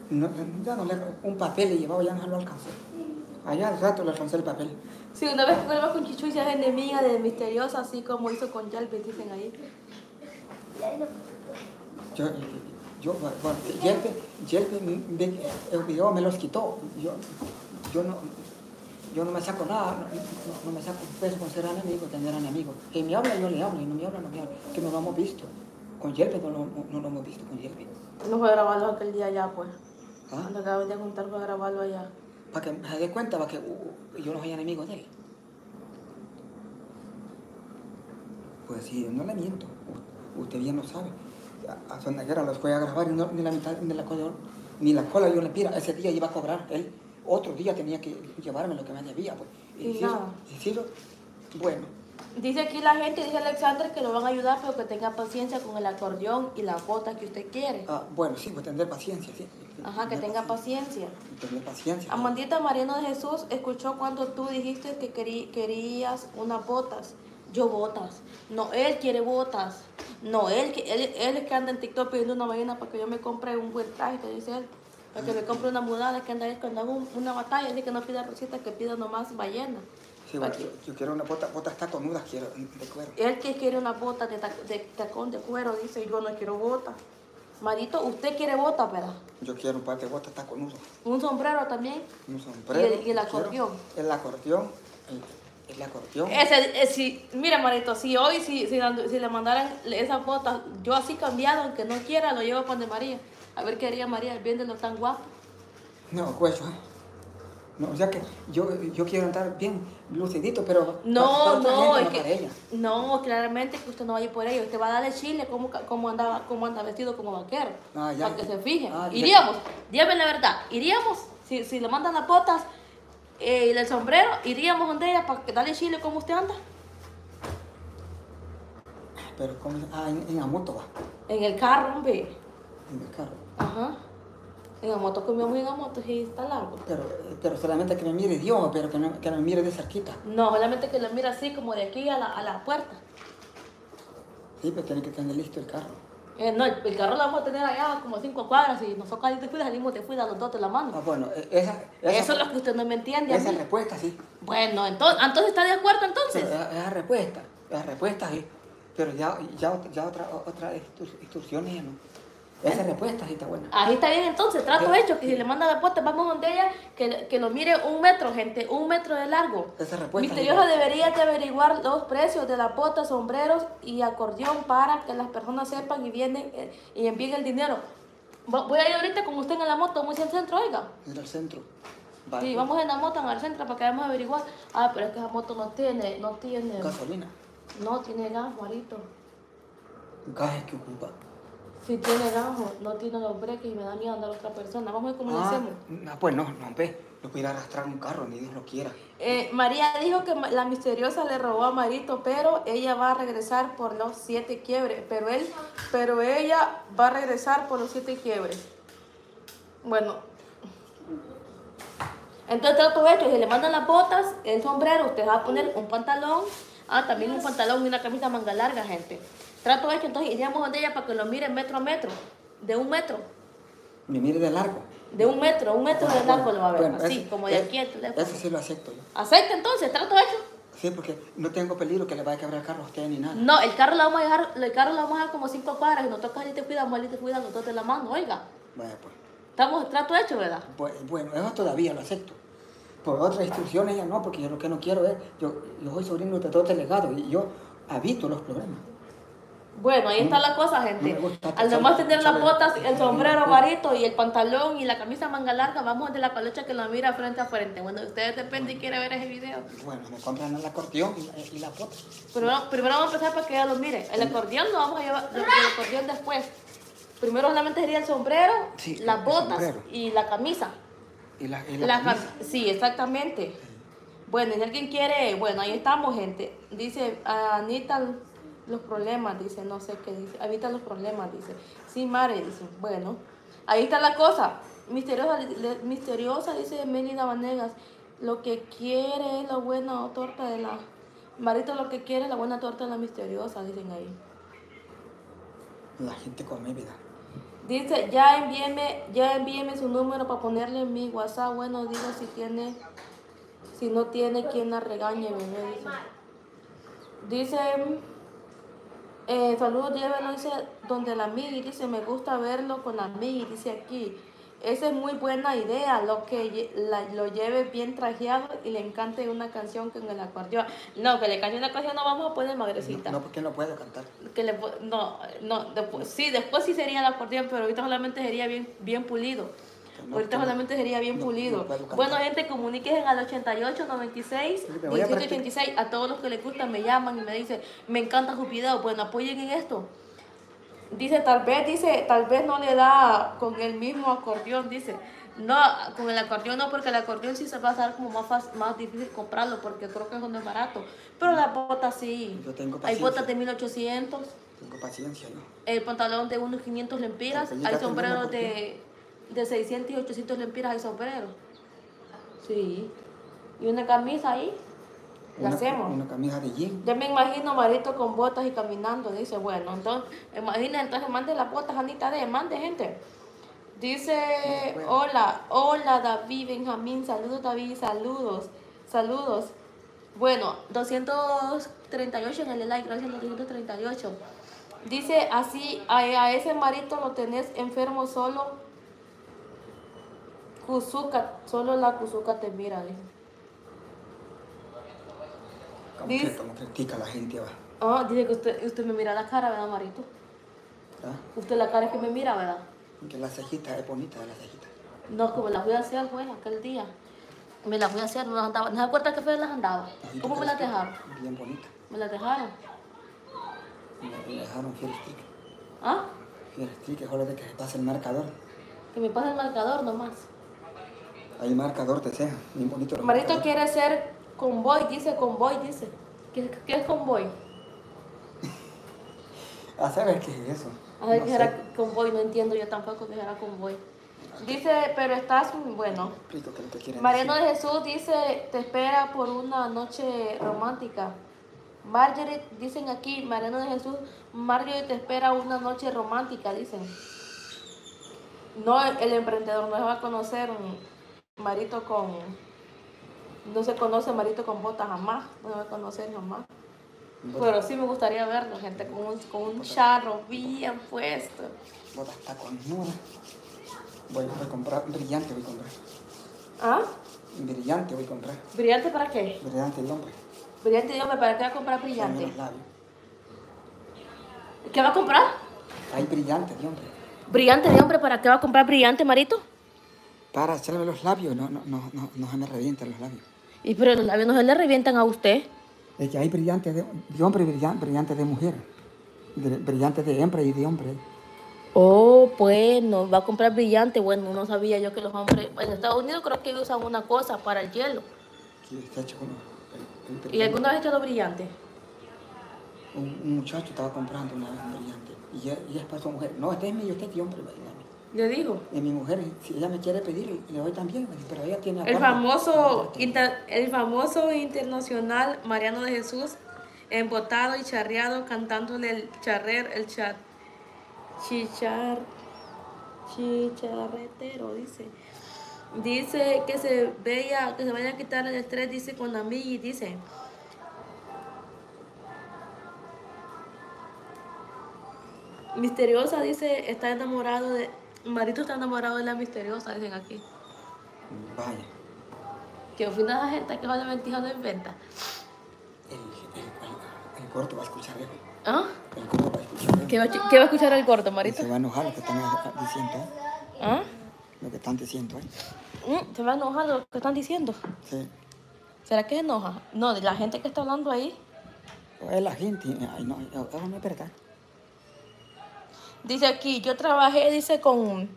[SPEAKER 2] no, ya no le, un papel le llevaba, ya no lo alcancé. Allá al rato le alcancé el papel.
[SPEAKER 1] Sí, una vez que con Chichu y se es enemiga de misteriosa, así como hizo con Yalpe, dicen ahí.
[SPEAKER 2] Yo, yo, bueno, Yelpe, Yelpe, ve que el video me los quitó. Yo, yo no, yo no me saco nada, no, no- me saco un peso con ser enemigo, tener enemigos. Que me habla, yo le hablo, y no me habla, no me habla. Que no lo hemos visto. Con Yelpe no, lo- no, no lo hemos visto, con Yelpe.
[SPEAKER 1] No fue a grabarlo aquel día allá, pues.
[SPEAKER 2] ¿Ah?
[SPEAKER 1] Cuando acaban de juntar fue grabarlo allá.
[SPEAKER 2] Para que se dé cuenta, para que uh, yo no soy enemigo de él. Pues sí, no le miento. Usted bien lo sabe. A, Sonaguera los fue a grabar y no- ni la mitad, ni la cola, ni la cola yo le pira. Ese día iba a cobrar él. Otro día tenía que llevarme lo que me debía. Pues.
[SPEAKER 1] Y nada.
[SPEAKER 2] y bueno,
[SPEAKER 1] Dice aquí la gente, dice Alexander, que lo van a ayudar, pero que tenga paciencia con el acordeón y las botas que usted quiere.
[SPEAKER 2] ah, bueno, sí, pues tener paciencia, sí.
[SPEAKER 1] Ajá, que
[SPEAKER 2] Tener
[SPEAKER 1] tenga paciencia.
[SPEAKER 2] Tener paciencia.
[SPEAKER 1] Amandita Mariano de Jesús escuchó cuando tú dijiste que querí- querías unas botas. Yo botas. No, él quiere botas. No, él, él, él es que anda en TikTok pidiendo una ballena para que yo me compre un buen traje, que dice él. Para que me compre una mudada, que anda él cuando hago un- una batalla, dice que no pida rosita, que pida nomás ballena.
[SPEAKER 2] Sí, bueno, yo, yo quiero una bota, botas taconudas, quiero, de cuero.
[SPEAKER 1] Él que quiere una bota de, tac- de tacón de cuero, dice, yo no quiero botas. Marito, usted quiere botas, ¿verdad?
[SPEAKER 2] Yo quiero un par de botas taconudas.
[SPEAKER 1] Un sombrero también.
[SPEAKER 2] Un sombrero.
[SPEAKER 1] ¿Y el- y el
[SPEAKER 2] quiero
[SPEAKER 1] acordeón?
[SPEAKER 2] El acordeón. El, el acordeón.
[SPEAKER 1] Ese, eh, si, mira, Marito, si hoy si, si, le mandaran esas botas, yo así cambiado, aunque no quiera, lo llevo con de María. A ver qué haría María, viéndolo tan guapo.
[SPEAKER 2] No, cuello, ¿eh? No, o sea que yo, yo quiero andar bien lucidito, pero.
[SPEAKER 1] No, no, es que, no, claramente que usted no vaya por ello. Usted va a darle chile como, como, andaba, como anda vestido como vaquero.
[SPEAKER 2] Ah, ya.
[SPEAKER 1] para que se fije.
[SPEAKER 2] Ah,
[SPEAKER 1] iríamos, dígame la verdad, iríamos, si, si le mandan las botas eh, y el sombrero, iríamos donde ella para que darle chile como usted anda.
[SPEAKER 2] Pero, como, ah, en, en la moto va.
[SPEAKER 1] En el carro, hombre.
[SPEAKER 2] En el carro.
[SPEAKER 1] Ajá. En la moto comíamos en la moto, sí, está largo.
[SPEAKER 2] Pero, pero solamente que me mire Dios, pero que no, que no me mire de cerquita.
[SPEAKER 1] No, solamente que lo mira así como de aquí a la, a la puerta.
[SPEAKER 2] Sí, pero tiene que tener listo el carro.
[SPEAKER 1] Eh, no, el, el carro lo vamos a tener allá como cinco cuadras y nosotros ahí te fuida, salimos de fuida los dos de la
[SPEAKER 2] Ah,
[SPEAKER 1] mano.
[SPEAKER 2] bueno, e- esa. esa
[SPEAKER 1] Eso es lo que usted no me entiende.
[SPEAKER 2] Esa respuesta, sí.
[SPEAKER 1] Bueno, entonces, entonces está de acuerdo entonces.
[SPEAKER 2] Pero esa, esa respuesta, esa respuesta, sí. Pero ya, ya, ya otra, otra instrucciones ya no. Esa respuesta sí está buena.
[SPEAKER 1] Ahí está bien entonces, trato hecho, que si le manda la posta, vamos donde ella, que, que lo mire un metro, gente, un metro de largo.
[SPEAKER 2] Esa respuesta.
[SPEAKER 1] Misteriosa debería de averiguar los precios de la pota, sombreros y acordeón para que las personas sepan y vienen eh, y envíen el dinero. Voy a ir ahorita con usted en la moto, muy al centro, oiga.
[SPEAKER 2] Ir al centro.
[SPEAKER 1] Sí, vamos en la moto al centro para que vamos a averiguar. Ah, pero es que esa moto no tiene, no tiene,
[SPEAKER 2] Gasolina.
[SPEAKER 1] no tiene gas, Marito.
[SPEAKER 2] Gajes que ocupa.
[SPEAKER 1] Si tiene gas, no tiene los breques y me da miedo andar a otra persona. Vamos a ver cómo lo
[SPEAKER 2] Ah,
[SPEAKER 1] hacemos.
[SPEAKER 2] no, pues no, no, ve. No a arrastrar un carro, ni Dios lo quiera.
[SPEAKER 1] Eh, María dijo que la misteriosa le robó a Marito, pero ella va a regresar por los siete quiebres. Pero él, pero ella va a regresar por los siete quiebres. Bueno. Entonces trato hecho, si le mandan las botas, el sombrero, usted va a poner un pantalón, ah, también un pantalón y una camisa manga larga, gente. Trato hecho, entonces iríamos donde ella para que lo mire metro a metro, de un metro,
[SPEAKER 2] Me mire de largo.
[SPEAKER 1] de un metro, un metro de largo lo va a ver,
[SPEAKER 2] Bueno,
[SPEAKER 1] así, como de
[SPEAKER 2] eso-
[SPEAKER 1] aquí al teléfono.
[SPEAKER 2] Eso sí lo acepto yo.
[SPEAKER 1] Acepta entonces, trato hecho.
[SPEAKER 2] Sí, porque no tengo peligro que le vaya a quebrar el carro a usted ni nada.
[SPEAKER 1] No, el carro lo vamos a dejar, el carro lo vamos a dejar como cinco cuadras y nos toca salir te cuidamos, salir te cuidamos, nosotros de la mano, oiga.
[SPEAKER 2] Vaya, pues.
[SPEAKER 1] Estamos, trato hecho, ¿verdad?
[SPEAKER 2] Pues, Bueno, eso todavía lo acepto. Por otras instrucciones ya no, porque yo lo que no quiero es, yo, yo soy sobrino de todo delegado y yo habito los problemas.
[SPEAKER 1] Bueno, ahí está la cosa, gente. Al nomás tener las botas, el sombrero marito y el pantalón y la camisa manga larga, vamos de la colocha que lo mira frente a frente. Bueno, ustedes depende y quiere ver ese video.
[SPEAKER 2] Bueno, me compran el acordeón y, la- y la bota.
[SPEAKER 1] Primero, primero vamos a empezar para que ella lo mire. El acordeón lo vamos a llevar, el acordeón después. Primero solamente sería el sombrero,
[SPEAKER 2] Sí,
[SPEAKER 1] las botas
[SPEAKER 2] sombrero.
[SPEAKER 1] y la camisa.
[SPEAKER 2] Y la, y la
[SPEAKER 1] La
[SPEAKER 2] camisa.
[SPEAKER 1] cam- sí, exactamente. Bueno, y alguien quiere, bueno, ahí estamos, gente. Dice, Anita, los problemas, dice, no sé qué dice. Evita los problemas, dice. Sí, Mare, dice. Bueno, ahí está la cosa. Misteriosa, misteriosa dice Melina Vanegas. Lo que quiere es la buena torta de la... Marito lo que quiere es la buena torta de la misteriosa, dicen ahí.
[SPEAKER 2] La gente come vida.
[SPEAKER 1] Dice, ya envíeme, ya envíeme su número para ponerle en mi WhatsApp. Bueno, digo si tiene, si no tiene, quien la regañe, bebé. Dice, dice eh, saludos, llévelo, dice, donde la Migi, dice, me gusta verlo con la Migi, dice aquí. Esa es muy buena idea, lo que la- lo lleve bien trajeado y le encante una canción con el acordeón. No, que le cante una canción no vamos a poner madrecita.
[SPEAKER 2] No, porque no puedo cantar.
[SPEAKER 1] Que le, no, no, después, sí, después sí sería el acordeón, pero ahorita solamente sería bien, bien pulido.
[SPEAKER 2] No,
[SPEAKER 1] ahorita
[SPEAKER 2] no,
[SPEAKER 1] solamente sería bien pulido. bueno, gente, comuníquense al 88 96
[SPEAKER 2] Sí, me voy a
[SPEAKER 1] 17
[SPEAKER 2] practic-
[SPEAKER 1] 86. A todos los que les gusta me llaman y me dicen, me encanta su video. Bueno, apoyen en esto. Dice, tal vez, dice, tal vez no le da con el mismo acordeón, dice. No, con el acordeón no, porque el acordeón sí se va a hacer como más, fácil- más difícil comprarlo, porque creo que eso no es barato. Pero las botas sí.
[SPEAKER 2] Yo tengo
[SPEAKER 1] Hay
[SPEAKER 2] paciencia.
[SPEAKER 1] botas de 1800,
[SPEAKER 2] Tengo paciencia, ¿no?
[SPEAKER 1] el pantalón de unos 500 lempiras,
[SPEAKER 2] Pero
[SPEAKER 1] hay sombreros de, de 600 y 800 lempiras, hay sombreros. Sí. Y una camisa ahí, la
[SPEAKER 2] Una-
[SPEAKER 1] hacemos.
[SPEAKER 2] Una camisa de jean.
[SPEAKER 1] Yo me imagino Marito con botas y caminando. Dice, bueno, entonces, imagina, entonces mande las botas, Anita, de, mande gente. Dice, hola, hola David Benjamín, saludos David, saludos, saludos. Bueno, 238 en el like, gracias 238. Dice así, a, a ese marito lo tenés enfermo solo. Kuzuka, solo la Kuzuka te mira, dice.
[SPEAKER 2] Como,
[SPEAKER 1] Dice-
[SPEAKER 2] que, critica la gente, va.
[SPEAKER 1] Ah, dice que usted, usted me mira la cara, ¿verdad, Marito?
[SPEAKER 2] ¿verdad?
[SPEAKER 1] Usted la cara es que me mira, ¿verdad?
[SPEAKER 2] Que la cejita es bonita, la cejita.
[SPEAKER 1] No, como la fui a hacer, fue aquel día. Me la fui a hacer, no las andaba. ¿No se acuerda que fue las andaba? ¿Cómo
[SPEAKER 2] que
[SPEAKER 1] me las
[SPEAKER 2] la-
[SPEAKER 1] dejaron?
[SPEAKER 2] Bien bonita.
[SPEAKER 1] Me las dejaron.
[SPEAKER 2] Me me dejaron fiel stick.
[SPEAKER 1] ¿Ah?
[SPEAKER 2] Fiel stick solo de que se pase el marcador.
[SPEAKER 1] Que me pase el marcador nomás.
[SPEAKER 2] Hay marcador de ceja, bien bonito.
[SPEAKER 1] Marito
[SPEAKER 2] marcadores.
[SPEAKER 1] quiere ser convoy, dice convoy, dice. ¿Qué, qué es convoy?
[SPEAKER 2] A saber qué es eso.
[SPEAKER 1] A ver
[SPEAKER 2] No
[SPEAKER 1] qué era convoy, no entiendo yo tampoco qué era convoy. Dice, pero estás, bueno.
[SPEAKER 2] Es lo que
[SPEAKER 1] Mariano
[SPEAKER 2] decir.
[SPEAKER 1] de Jesús dice, te espera por una noche romántica. Marjorie, dicen aquí, Mariano de Jesús, Marjorie te espera una noche romántica, dicen. No, el emprendedor no va a conocer un marito con, no se conoce marito con botas jamás, no a conocer jamás. Pero sí me gustaría verlo, gente con un, con un charro bien puesto.
[SPEAKER 2] Botas taconudas. Voy, voy a comprar brillante, voy a comprar.
[SPEAKER 1] ¿Ah?
[SPEAKER 2] Brillante voy a comprar.
[SPEAKER 1] ¿Brillante para qué?
[SPEAKER 2] Brillante el hombre.
[SPEAKER 1] Brillante, dígame, ¿para qué va a comprar brillante? ¿Qué va a comprar?
[SPEAKER 2] Hay brillante de hombre.
[SPEAKER 1] ¿Brillante de hombre? ¿Para qué va a comprar brillante, Marito?
[SPEAKER 2] Para echarme los labios, no, no, no, no, no se me revientan los labios.
[SPEAKER 1] Y pero los labios no se le revientan a usted.
[SPEAKER 2] Es que hay brillante de, de hombre y brillante, brillante de mujer. De- brillante de hembra y de hombre.
[SPEAKER 1] Oh, bueno, va a comprar brillante. Bueno, no sabía yo que los hombres en Estados Unidos creo que usan una cosa para el hielo.
[SPEAKER 2] Aquí está hecho con el- el
[SPEAKER 1] ¿Y alguna vez echado brillante?
[SPEAKER 2] Un, un muchacho estaba comprando una vez un brillante. Y y es para su mujer. No, este es mío, este es de hombre. mí.
[SPEAKER 1] Le digo.
[SPEAKER 2] Y mi mujer, si ella me quiere pedir, le doy también. Pero ella tiene
[SPEAKER 1] El famoso, inter- el famoso internacional Mariano de Jesús, embotado y charreado, cantándole el charrer, el chat, chichar, chicharretero, dice. Dice que se vaya, que se vaya a quitar el estrés, dice con la y dice. Misteriosa dice, está enamorado de, Marito está enamorado de la misteriosa, dicen aquí.
[SPEAKER 2] Vaya.
[SPEAKER 1] Que opina la gente que vale mentira no inventa.
[SPEAKER 2] El, el, el, el gordo va a escuchar eso.
[SPEAKER 1] ¿Ah?
[SPEAKER 2] El gordo va a escuchar.
[SPEAKER 1] ¿Qué va, qué va a escuchar el gordo,
[SPEAKER 2] Y
[SPEAKER 1] Marito?
[SPEAKER 2] se va a enojar lo que están diciendo. ¿eh?
[SPEAKER 1] ¿Ah?
[SPEAKER 2] Lo que están diciendo. ¿eh?
[SPEAKER 1] Mm, ¿Se va a enojar lo que están diciendo?
[SPEAKER 2] Sí.
[SPEAKER 1] ¿Será que se enoja? No, de la gente que está hablando ahí.
[SPEAKER 2] Es la gente. Ay, no, eso no es verdad.
[SPEAKER 1] Dice aquí, yo trabajé, dice, con...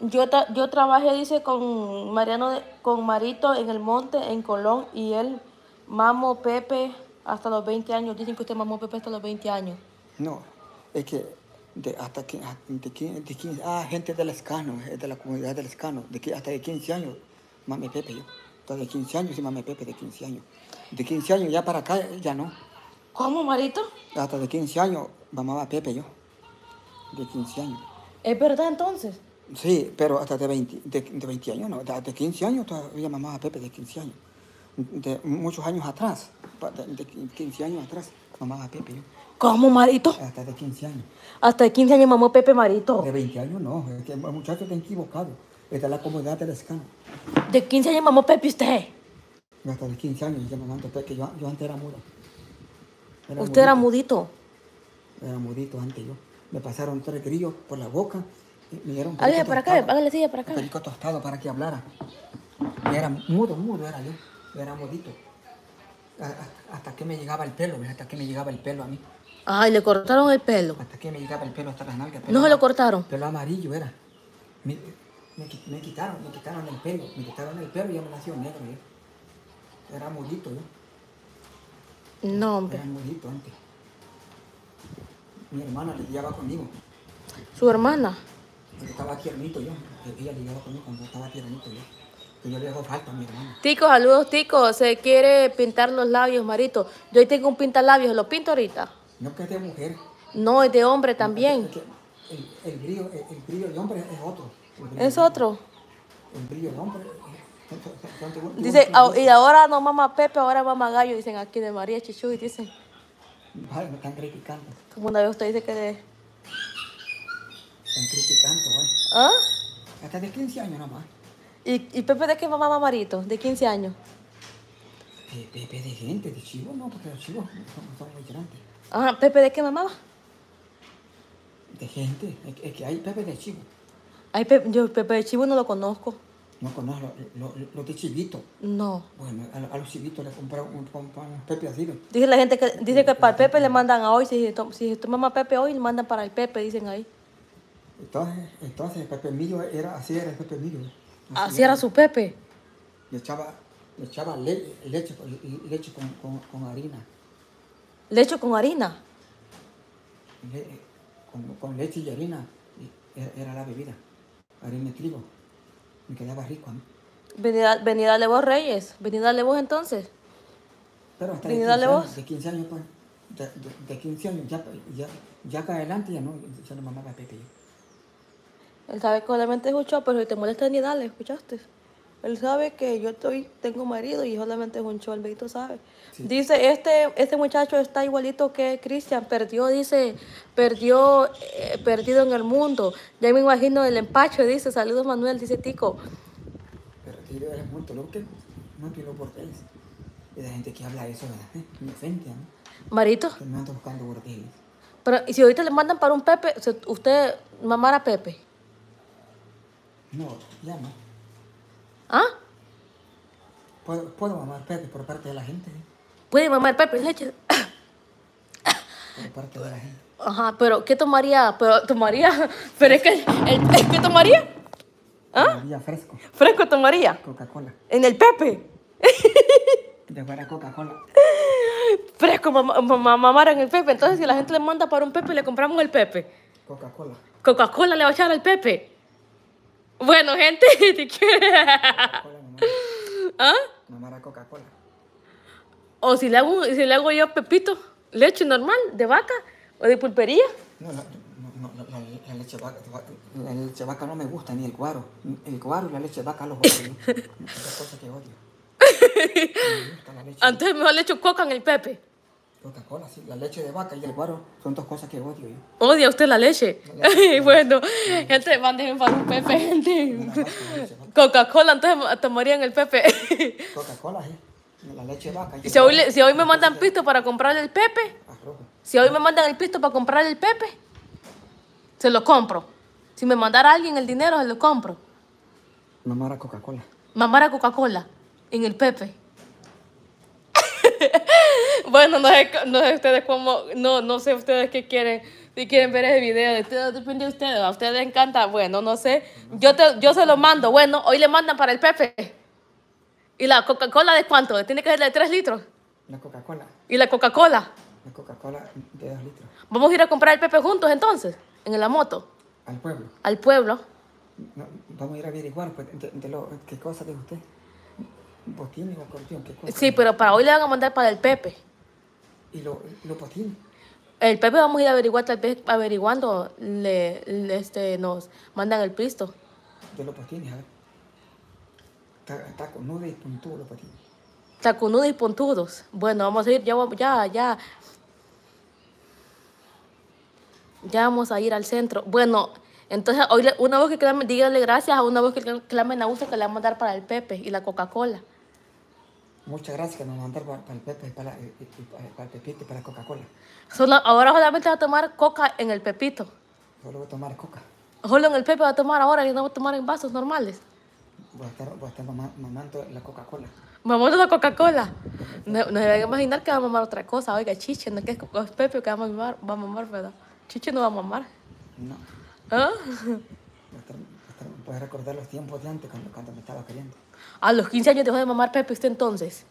[SPEAKER 1] Yo, tra- yo trabajé, dice, con Mariano, de- con Marito en el monte, en Colón, y él mamó Pepe hasta los 20 años. Dicen que usted mamó Pepe hasta los 20 años.
[SPEAKER 2] No, es que de, hasta que, de, quin- de 15, ah, gente del escano, es de la comunidad del escano, de que hasta de 15 años, mame Pepe yo. Hasta de 15 años sí mame Pepe de 15 años. De 15 años ya para acá ya no.
[SPEAKER 1] ¿Cómo, Marito?
[SPEAKER 2] Hasta de 15 años mamaba Pepe yo. De 15 años.
[SPEAKER 1] ¿Es verdad entonces?
[SPEAKER 2] Sí, pero hasta de 20, de, de 20 años no, de, de 15 años todavía mamaba Pepe de 15 años. De muchos años atrás, de, de 15 años atrás, mamaba Pepe yo.
[SPEAKER 1] ¿Cómo, Marito?
[SPEAKER 2] Hasta de 15 años.
[SPEAKER 1] Hasta de 15 años mamó Pepe Marito.
[SPEAKER 2] De 20 años no, es que el muchacho está equivocado. Es de la comunidad del escano.
[SPEAKER 1] De 15 años mamó Pepe usted.
[SPEAKER 2] Yo hasta de 15 años ya mamando Pepe, yo, yo antes era mudo.
[SPEAKER 1] Usted era mudito.
[SPEAKER 2] Era mudito antes yo. Me pasaron tres grillos por la boca. y Me dieron
[SPEAKER 1] Hágale para acá, hágale silla para acá.
[SPEAKER 2] Perico tostado para que hablara. Y era mudo, mudo era yo. Yo era mudito. A- Hasta que me llegaba el pelo, hasta que me llegaba el pelo a mí.
[SPEAKER 1] Ay, le cortaron el pelo.
[SPEAKER 2] Hasta que me llegaba el pelo hasta las nalgas.
[SPEAKER 1] ¿No se lo cortaron?
[SPEAKER 2] Pelo amarillo era. Me, me, qui- me quitaron, me quitaron el pelo. Me quitaron el pelo y ya me nació negro yo. Era mudito yo.
[SPEAKER 1] No, hombre.
[SPEAKER 2] Era mudito antes. Mi hermana lidiaba conmigo.
[SPEAKER 1] Su hermana.
[SPEAKER 2] Porque estaba tiernito yo. Ella lidiaba conmigo cuando estaba tiernito yo. Que yo le hago falta a mi hermana.
[SPEAKER 1] Tico, saludos, Tico. Se quiere pintar los labios, Marito. Yo hoy tengo un pintalabios. ¿Lo pinto ahorita?
[SPEAKER 2] No que es de mujer.
[SPEAKER 1] No, es de hombre
[SPEAKER 2] Es
[SPEAKER 1] también.
[SPEAKER 2] que el, el brillo, el, el brillo de hombre es otro.
[SPEAKER 1] Es otro.
[SPEAKER 2] El brillo de hombre.
[SPEAKER 1] Dice,
[SPEAKER 2] son-
[SPEAKER 1] "Ah, y ahora no mama Pepe, ahora mama Gallo. Dicen aquí de María Chichu. Y dicen,
[SPEAKER 2] Me están criticando.
[SPEAKER 1] como una vez usted dice que de...
[SPEAKER 2] Están criticando, güey.
[SPEAKER 1] ¿Ah?
[SPEAKER 2] Hasta de 15 años nomás.
[SPEAKER 1] ¿Y, y Pepe de qué mamá Marito? De 15 años.
[SPEAKER 2] De, de, gente, de chivos, no, porque los chivos son, son muy grandes.
[SPEAKER 1] Ajá, ¿Pepe de qué mamaba?
[SPEAKER 2] De gente, es, que- es que hay Pepe de chivo.
[SPEAKER 1] Ay, Pepe, yo Pepe de Chivo no lo conozco.
[SPEAKER 2] No conozco los lo, lo de chivito.
[SPEAKER 1] No.
[SPEAKER 2] Bueno, a, a los chivitos les compraron un, un, Pepe así.
[SPEAKER 1] Dice la gente que dice que para el Pepe le mandan a hoy. Si, si tu mamá Pepe hoy, le mandan para el Pepe, dicen ahí.
[SPEAKER 2] Entonces, entonces el Pepe Millo era, así era el Pepe Millo. ¿ve?
[SPEAKER 1] Así era su Pepe.
[SPEAKER 2] Le echaba, le echaba le- leche, con- leche con, con, con harina.
[SPEAKER 1] Leche con harina.
[SPEAKER 2] Le- con, con leche y harina era, era la bebida. Harina y trigo. Me quedaba rico a mí.
[SPEAKER 1] Venida, venida de vos, Reyes. Venida de vos, entonces.
[SPEAKER 2] Pero hasta de
[SPEAKER 1] Vení,
[SPEAKER 2] 15,
[SPEAKER 1] dale
[SPEAKER 2] años,
[SPEAKER 1] vos.
[SPEAKER 2] de 15 años, pues, de, de, de 15 años, ya, ya, ya acá adelante ya no, ya no mamaba Pepe.
[SPEAKER 1] Él sabe que solamente escuchó, pero si te molesta ni dale, ¿escuchaste? Él sabe que yo estoy, tengo marido y solamente es un show, el Beito sabe. Dice, este, este muchacho está igualito que Cristian, perdió, dice, perdió, eh, perdido en el mundo. Ya me imagino el empacho, dice, saludos Manuel, dice Tico.
[SPEAKER 2] Pero si yo eres muerto, lo que no quiero bordeles. Y la gente que habla eso, ¿verdad? Eh, Me ofende, ¿no?
[SPEAKER 1] Marito,
[SPEAKER 2] Que buscando bordeles.
[SPEAKER 1] pero ¿y si ahorita le mandan para un Pepe, usted mamar a Pepe?
[SPEAKER 2] No, ya no.
[SPEAKER 1] ¿Ah?
[SPEAKER 2] Puedo, puedo mamar Pepe por parte de la gente.
[SPEAKER 1] ¿Puede mamar Pepe leche?
[SPEAKER 2] por parte de la gente.
[SPEAKER 1] Ajá, pero ¿qué tomaría? Pero tomaría, pero es que, el, ¿qué tomaría? ¿Ah?
[SPEAKER 2] Día fresco,
[SPEAKER 1] Fresco tomaría.
[SPEAKER 2] Coca-Cola.
[SPEAKER 1] En el Pepe.
[SPEAKER 2] De fuera Coca-Cola.
[SPEAKER 1] Fresco mam- mam- mamar en el Pepe. Entonces, si la gente le manda para un Pepe, le compramos el Pepe.
[SPEAKER 2] Coca-Cola.
[SPEAKER 1] Coca-Cola le va a echar al Pepe. Bueno, gente,
[SPEAKER 2] mamá.
[SPEAKER 1] ¿Ah?
[SPEAKER 2] Mamar a Coca-Cola.
[SPEAKER 1] O si le hago, si le hago yo Pepito, leche normal, de vaca o de pulpería.
[SPEAKER 2] No, la, no, no, la, la leche vaca, la leche vaca no me gusta, ni el guaro. El guaro y la leche vaca los odio. ¿no? Esas cosas que odio. Me gusta la leche.
[SPEAKER 1] Antes mejor le echo coca en el Pepe.
[SPEAKER 2] Coca-Cola, sí. La leche de vaca y el guaro son dos cosas que odio yo.
[SPEAKER 1] Odia usted la leche. bueno, gente, mándenme para un Pepe, gente.
[SPEAKER 2] La vaca, la leche vaca.
[SPEAKER 1] Coca-Cola, entonces tomaría en el Pepe.
[SPEAKER 2] Coca-Cola, sí. La leche vaca y el
[SPEAKER 1] si, hoy,
[SPEAKER 2] guaro,
[SPEAKER 1] le- si hoy me mandan pisto para comprarle el Pepe, si hoy me mandan el pisto para comprarle el Pepe, se lo compro. Si me mandara alguien el dinero, se lo compro.
[SPEAKER 2] Mamar a Coca-Cola.
[SPEAKER 1] Mamar a Coca-Cola en el Pepe. bueno, no sé, no sé ustedes cómo, no, no sé ustedes qué quieren, si quieren ver ese video, depende de ustedes, a ustedes les encanta, bueno, no sé, yo, te, yo se lo mando, bueno, hoy le mandan para el Pepe. ¿Y la Coca-Cola de cuánto? Tiene que ser de 3 litros.
[SPEAKER 2] La Coca-Cola.
[SPEAKER 1] ¿Y la Coca-Cola?
[SPEAKER 2] La Coca-Cola de dos litros.
[SPEAKER 1] Vamos a ir a comprar el Pepe juntos entonces, en la moto,
[SPEAKER 2] Al pueblo.
[SPEAKER 1] al pueblo.
[SPEAKER 2] No, vamos a ir a averiguar pues, de, de lo, qué cosa de usted. Botines o acordeón, qué cosa.
[SPEAKER 1] Sí, pero para hoy le van a mandar para el Pepe.
[SPEAKER 2] Y lo- los botines.
[SPEAKER 1] El Pepe vamos a ir a averiguar, tal vez averiguando, le, le- este, nos mandan el pisto.
[SPEAKER 2] De los botines, a ver. Nudo y puntudo los botines.
[SPEAKER 1] Tacunudos y puntudos. Bueno, vamos a ir, ya, ya, ya. Ya vamos a ir al centro. Bueno, entonces hoy una voz que clame, dígale gracias a una voz que cl- clamen a usted que le vamos a dar para el Pepe y la Coca-Cola.
[SPEAKER 2] Muchas gracias que nos mandaron para, para el Pepe, para, y- y- y para, el Pepito y para Coca-Cola.
[SPEAKER 1] Solo, ahora solamente va a tomar coca en el Pepito.
[SPEAKER 2] Solo voy a tomar coca.
[SPEAKER 1] Solo en el Pepe va a tomar ahora y no va a tomar en vasos normales.
[SPEAKER 2] Voy a estar, voy a estar mama- mamando la Coca-Cola.
[SPEAKER 1] Mamando la Coca-Cola. No, no se debe imaginar que va a mamar otra cosa. Oiga, chiche, no que es es Pepe que va a mamar, va a mamar, ¿verdad? Chiche no va a mamar.
[SPEAKER 2] No.
[SPEAKER 1] ¿Ah?
[SPEAKER 2] Voy a, estar, voy a, estar- voy a recordar los tiempos de antes cuando, cuando me estaba queriendo.
[SPEAKER 1] A los 15 años dejó de mamar Pepe usted entonces.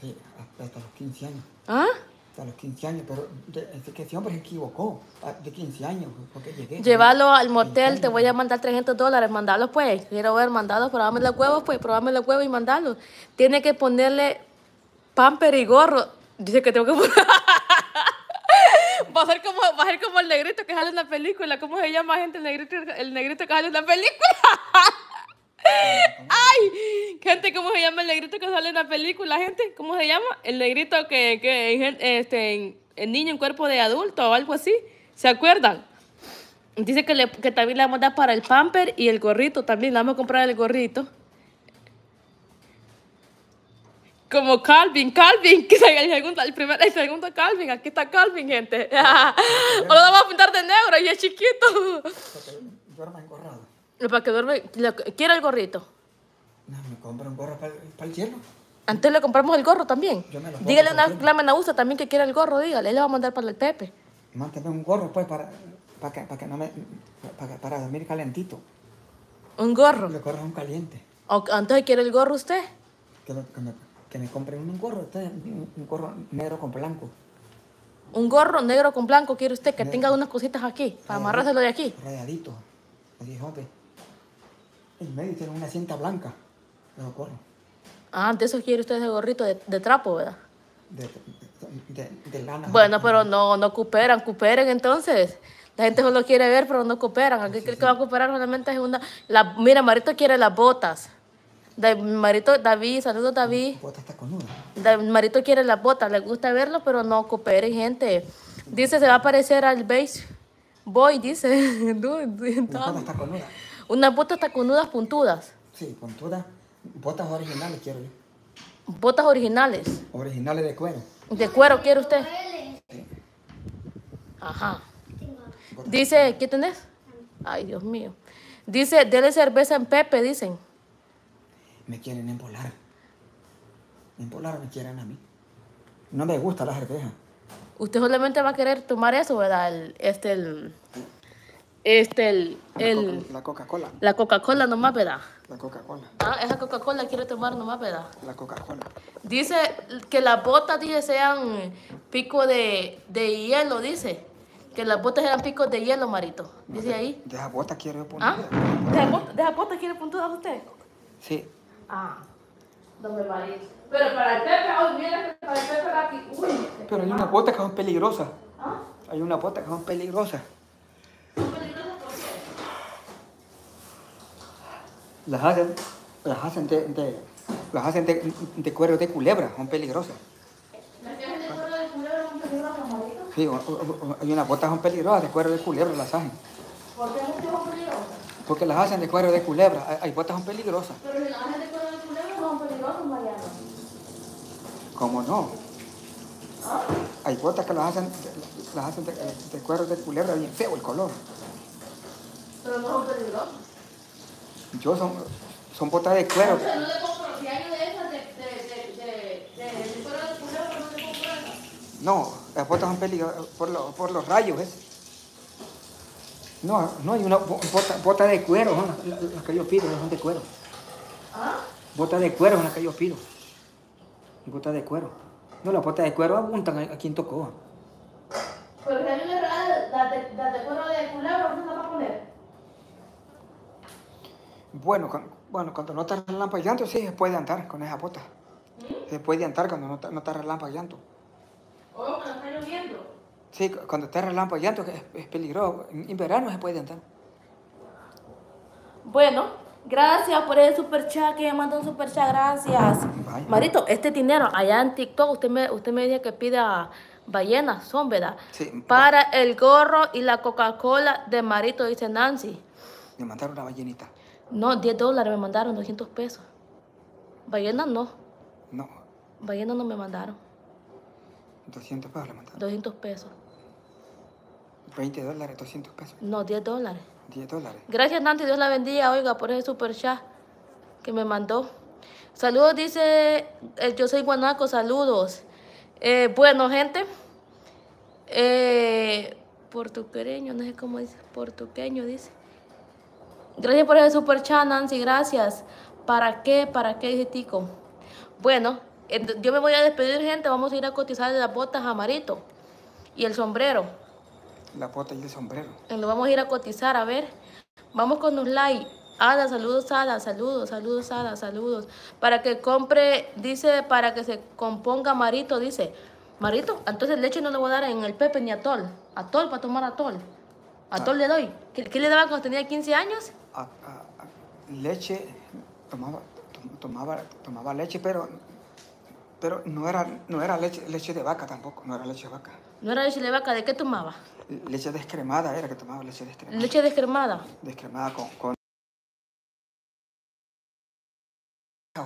[SPEAKER 2] Sí, hasta, los 15 años.
[SPEAKER 1] ¿Ah?
[SPEAKER 2] Hasta los 15 años, pero de- es que ese hombre se equivocó. ah, De 15 años, porque llegué.
[SPEAKER 1] Llévalo al motel, te voy a mandar 300 dólares, mandalo pues. Quiero ver, mandalo, probame los huevos, pues, probame los huevos y mandalo. Tiene que ponerle pamper y gorro. Dice que tengo que poner... Va a ser como, va a ser como el negrito que sale en la película. ¿Cómo se llama, gente? El negrito, el negrito que sale en la película. ¡Ay! Gente, ¿cómo se llama el negrito que sale en la película, gente? ¿Cómo se llama? El negrito que, que este, el niño en cuerpo de adulto o algo así. ¿Se acuerdan? Dice que, le- que también le vamos a dar para el pamper y el gorrito también. Le vamos a comprar el gorrito. Como Calvin, Calvin, que el segundo, el primer, el segundo Calvin, aquí está Calvin, gente. o lo vamos a pintar de negro y es chiquito.
[SPEAKER 2] Duerma.
[SPEAKER 1] Para que duerme, le- quiere el gorrito.
[SPEAKER 2] No, me compra un gorro para, el- para el hielo.
[SPEAKER 1] Antes le compramos el gorro también.
[SPEAKER 2] Yo me lo
[SPEAKER 1] Dígale a usa también que quiere el gorro, dígale, él le va a mandar para el Pepe.
[SPEAKER 2] Mándame un gorro, pues, para, para, que, para que no me... Para, para dormir calentito.
[SPEAKER 1] Un gorro.
[SPEAKER 2] Los gorros son calientes.
[SPEAKER 1] O, entonces quiere el gorro usted.
[SPEAKER 2] Que, lo- que me, que me compren un gorro, usted, un, un gorro negro con blanco.
[SPEAKER 1] Un gorro negro con blanco quiere usted que tenga unas cositas aquí, para amarrárselo de aquí.
[SPEAKER 2] Rayadito. Así, jope. En medio tiene una cinta blanca. Los gorros.
[SPEAKER 1] Ah, de eso quiere usted ese gorrito de, de trapo, ¿verdad?
[SPEAKER 2] De, de, de, de lana.
[SPEAKER 1] Bueno, pero no, no cooperan, cooperen entonces. La gente solo quiere ver, pero no cooperan. Aquí el que va a cooperar solamente es una... La, mira, Marito quiere las botas. Da- Marito, David, saludos David.
[SPEAKER 2] Bota está conuda.
[SPEAKER 1] Da- Marito quiere las botas, le gusta verlo, pero no coopere, gente. Dice, se va a parecer al base boy, dice. No.
[SPEAKER 2] está conuda.
[SPEAKER 1] Unas botas taconudas puntudas.
[SPEAKER 2] Sí, puntuda. Botas originales quiero yo.
[SPEAKER 1] Botas originales.
[SPEAKER 2] Originales de cuero.
[SPEAKER 1] ¿De cuero quiere usted? Ajá. Dice, ¿qué tenés? Ay, Dios mío. Dice, dele cerveza en Pepe, dicen.
[SPEAKER 2] Me quieren empolar. Empolar me quieren a mí. No me gusta la cerveza.
[SPEAKER 1] Usted solamente va a querer tomar eso, ¿verdad? El- este, el... Este, el... el
[SPEAKER 2] La Coca-Cola.
[SPEAKER 1] la Coca-Cola nomás, ¿verdad?
[SPEAKER 2] La Coca-Cola.
[SPEAKER 1] Ah, esa Coca-Cola quiere tomar nomás, ¿verdad?
[SPEAKER 2] La Coca-Cola.
[SPEAKER 1] Dice que las botas, dice, sean pico de, de hielo, dice. Que las botas eran picos de hielo, Marito. Dice ahí.
[SPEAKER 2] De esa bota quiero yo
[SPEAKER 1] ¿Ah? ¿De esas botas- botas quiere puntudas usted?
[SPEAKER 2] Sí.
[SPEAKER 1] Ah, no me Marito. Pero para el Pepe, hoy mira que para el Pepe pi- Uy,
[SPEAKER 2] Pero hay unas botas que son peligrosas.
[SPEAKER 1] ¿Ah?
[SPEAKER 2] Hay unas botas que son peligrosas.
[SPEAKER 1] ¿Son peligrosas por qué?
[SPEAKER 2] Las hacen, las hacen de, de- las hacen de, de cuero de culebra, son peligrosas.
[SPEAKER 1] ¿Las hacen de cuero de culebra son peligrosas?
[SPEAKER 2] Sí, o- o- o- hay unas botas son peligrosas de cuero de culebra, las hacen.
[SPEAKER 1] ¿Por qué son peligrosas?
[SPEAKER 2] Porque las hacen de cuero de culebra. Hay, hay botas son peligrosas.
[SPEAKER 1] Pero si las hacen de cuero de culebra no son peligrosas, Mariano.
[SPEAKER 2] ¿Cómo no?
[SPEAKER 1] ¿Ah?
[SPEAKER 2] Hay botas que las hacen, las hacen de, de cuero de culebra, bien feo el color.
[SPEAKER 1] Pero no son peligrosas.
[SPEAKER 2] Yo son, son botas de cuero.
[SPEAKER 1] No de de, de, de, de, de, de de
[SPEAKER 2] las botas son peligrosas por, lo- por los rayos, ¿ves? No, no hay una bo- bota, bota de cuero, son las, las- las que yo pido, son de cuero.
[SPEAKER 1] ¿Ah?
[SPEAKER 2] Botas de cuero son las que yo pido. Botas de cuero. No, las botas de cuero abundan a, a quien tocó.
[SPEAKER 1] Hay una de, de cuero de culebra, ¿no se va a poner?
[SPEAKER 2] Bueno, cuando, bueno, cuando no está relampagueando, sí se puede andar con esa bota. Se puede andar cuando no está, no está relampagueando.
[SPEAKER 1] O cuando está lloviendo.
[SPEAKER 2] Sí, cu- cuando está relampagueando es, es peligroso. En, en verano se puede andar.
[SPEAKER 1] Bueno, gracias por el super chat que me mandó un super chat, gracias.
[SPEAKER 2] Bye.
[SPEAKER 1] Marito, este dinero allá en TikTok, usted me, usted me dice que pida ballenas, son, ¿verdad?
[SPEAKER 2] Sí.
[SPEAKER 1] Para el gorro y la Coca-Cola de Marito, dice Nancy.
[SPEAKER 2] Me mandaron una ballenita.
[SPEAKER 1] No, 10 dólares me mandaron, 200 pesos. Ballenas no,
[SPEAKER 2] No,
[SPEAKER 1] ballenas no me mandaron,
[SPEAKER 2] 200 pesos le mandaron.
[SPEAKER 1] 200 pesos.
[SPEAKER 2] 20 dólares, 200 pesos.
[SPEAKER 1] No, 10 dólares.
[SPEAKER 2] 10 dólares.
[SPEAKER 1] Gracias Nancy, Dios la bendiga, oiga, por ese super chat que me mandó. Saludos, dice, eh, yo soy guanaco, saludos. Eh, bueno, gente, eh, portuqueño, no sé cómo dice, portuqueño dice. Gracias por ese super chat, Nancy, gracias. ¿Para qué? ¿Para qué, dice Tico? Bueno, yo me voy a despedir, gente, vamos a ir a cotizar las botas a Marito y el sombrero.
[SPEAKER 2] La bota y el sombrero.
[SPEAKER 1] Eh, Lo vamos a ir a cotizar, a ver. Vamos con los like. Ada, saludos, Ada, saludos, saludos, Ada, saludos. Para que compre, dice, para que se componga Marito, dice. Marito, entonces leche no le voy a dar en el Pepe ni atol. Atol para tomar atol. Atol le doy. ¿Qué, qué le daba cuando tenía 15 años?
[SPEAKER 2] A- a- a- leche, tomaba, tom- tomaba, tomaba leche, pero, pero no era, no era leche, leche de vaca tampoco, no era leche de vaca.
[SPEAKER 1] No era leche de vaca, ¿de qué tomaba?
[SPEAKER 2] Leche descremada era que tomaba leche descremada.
[SPEAKER 1] Leche descremada.
[SPEAKER 2] Descremada con, con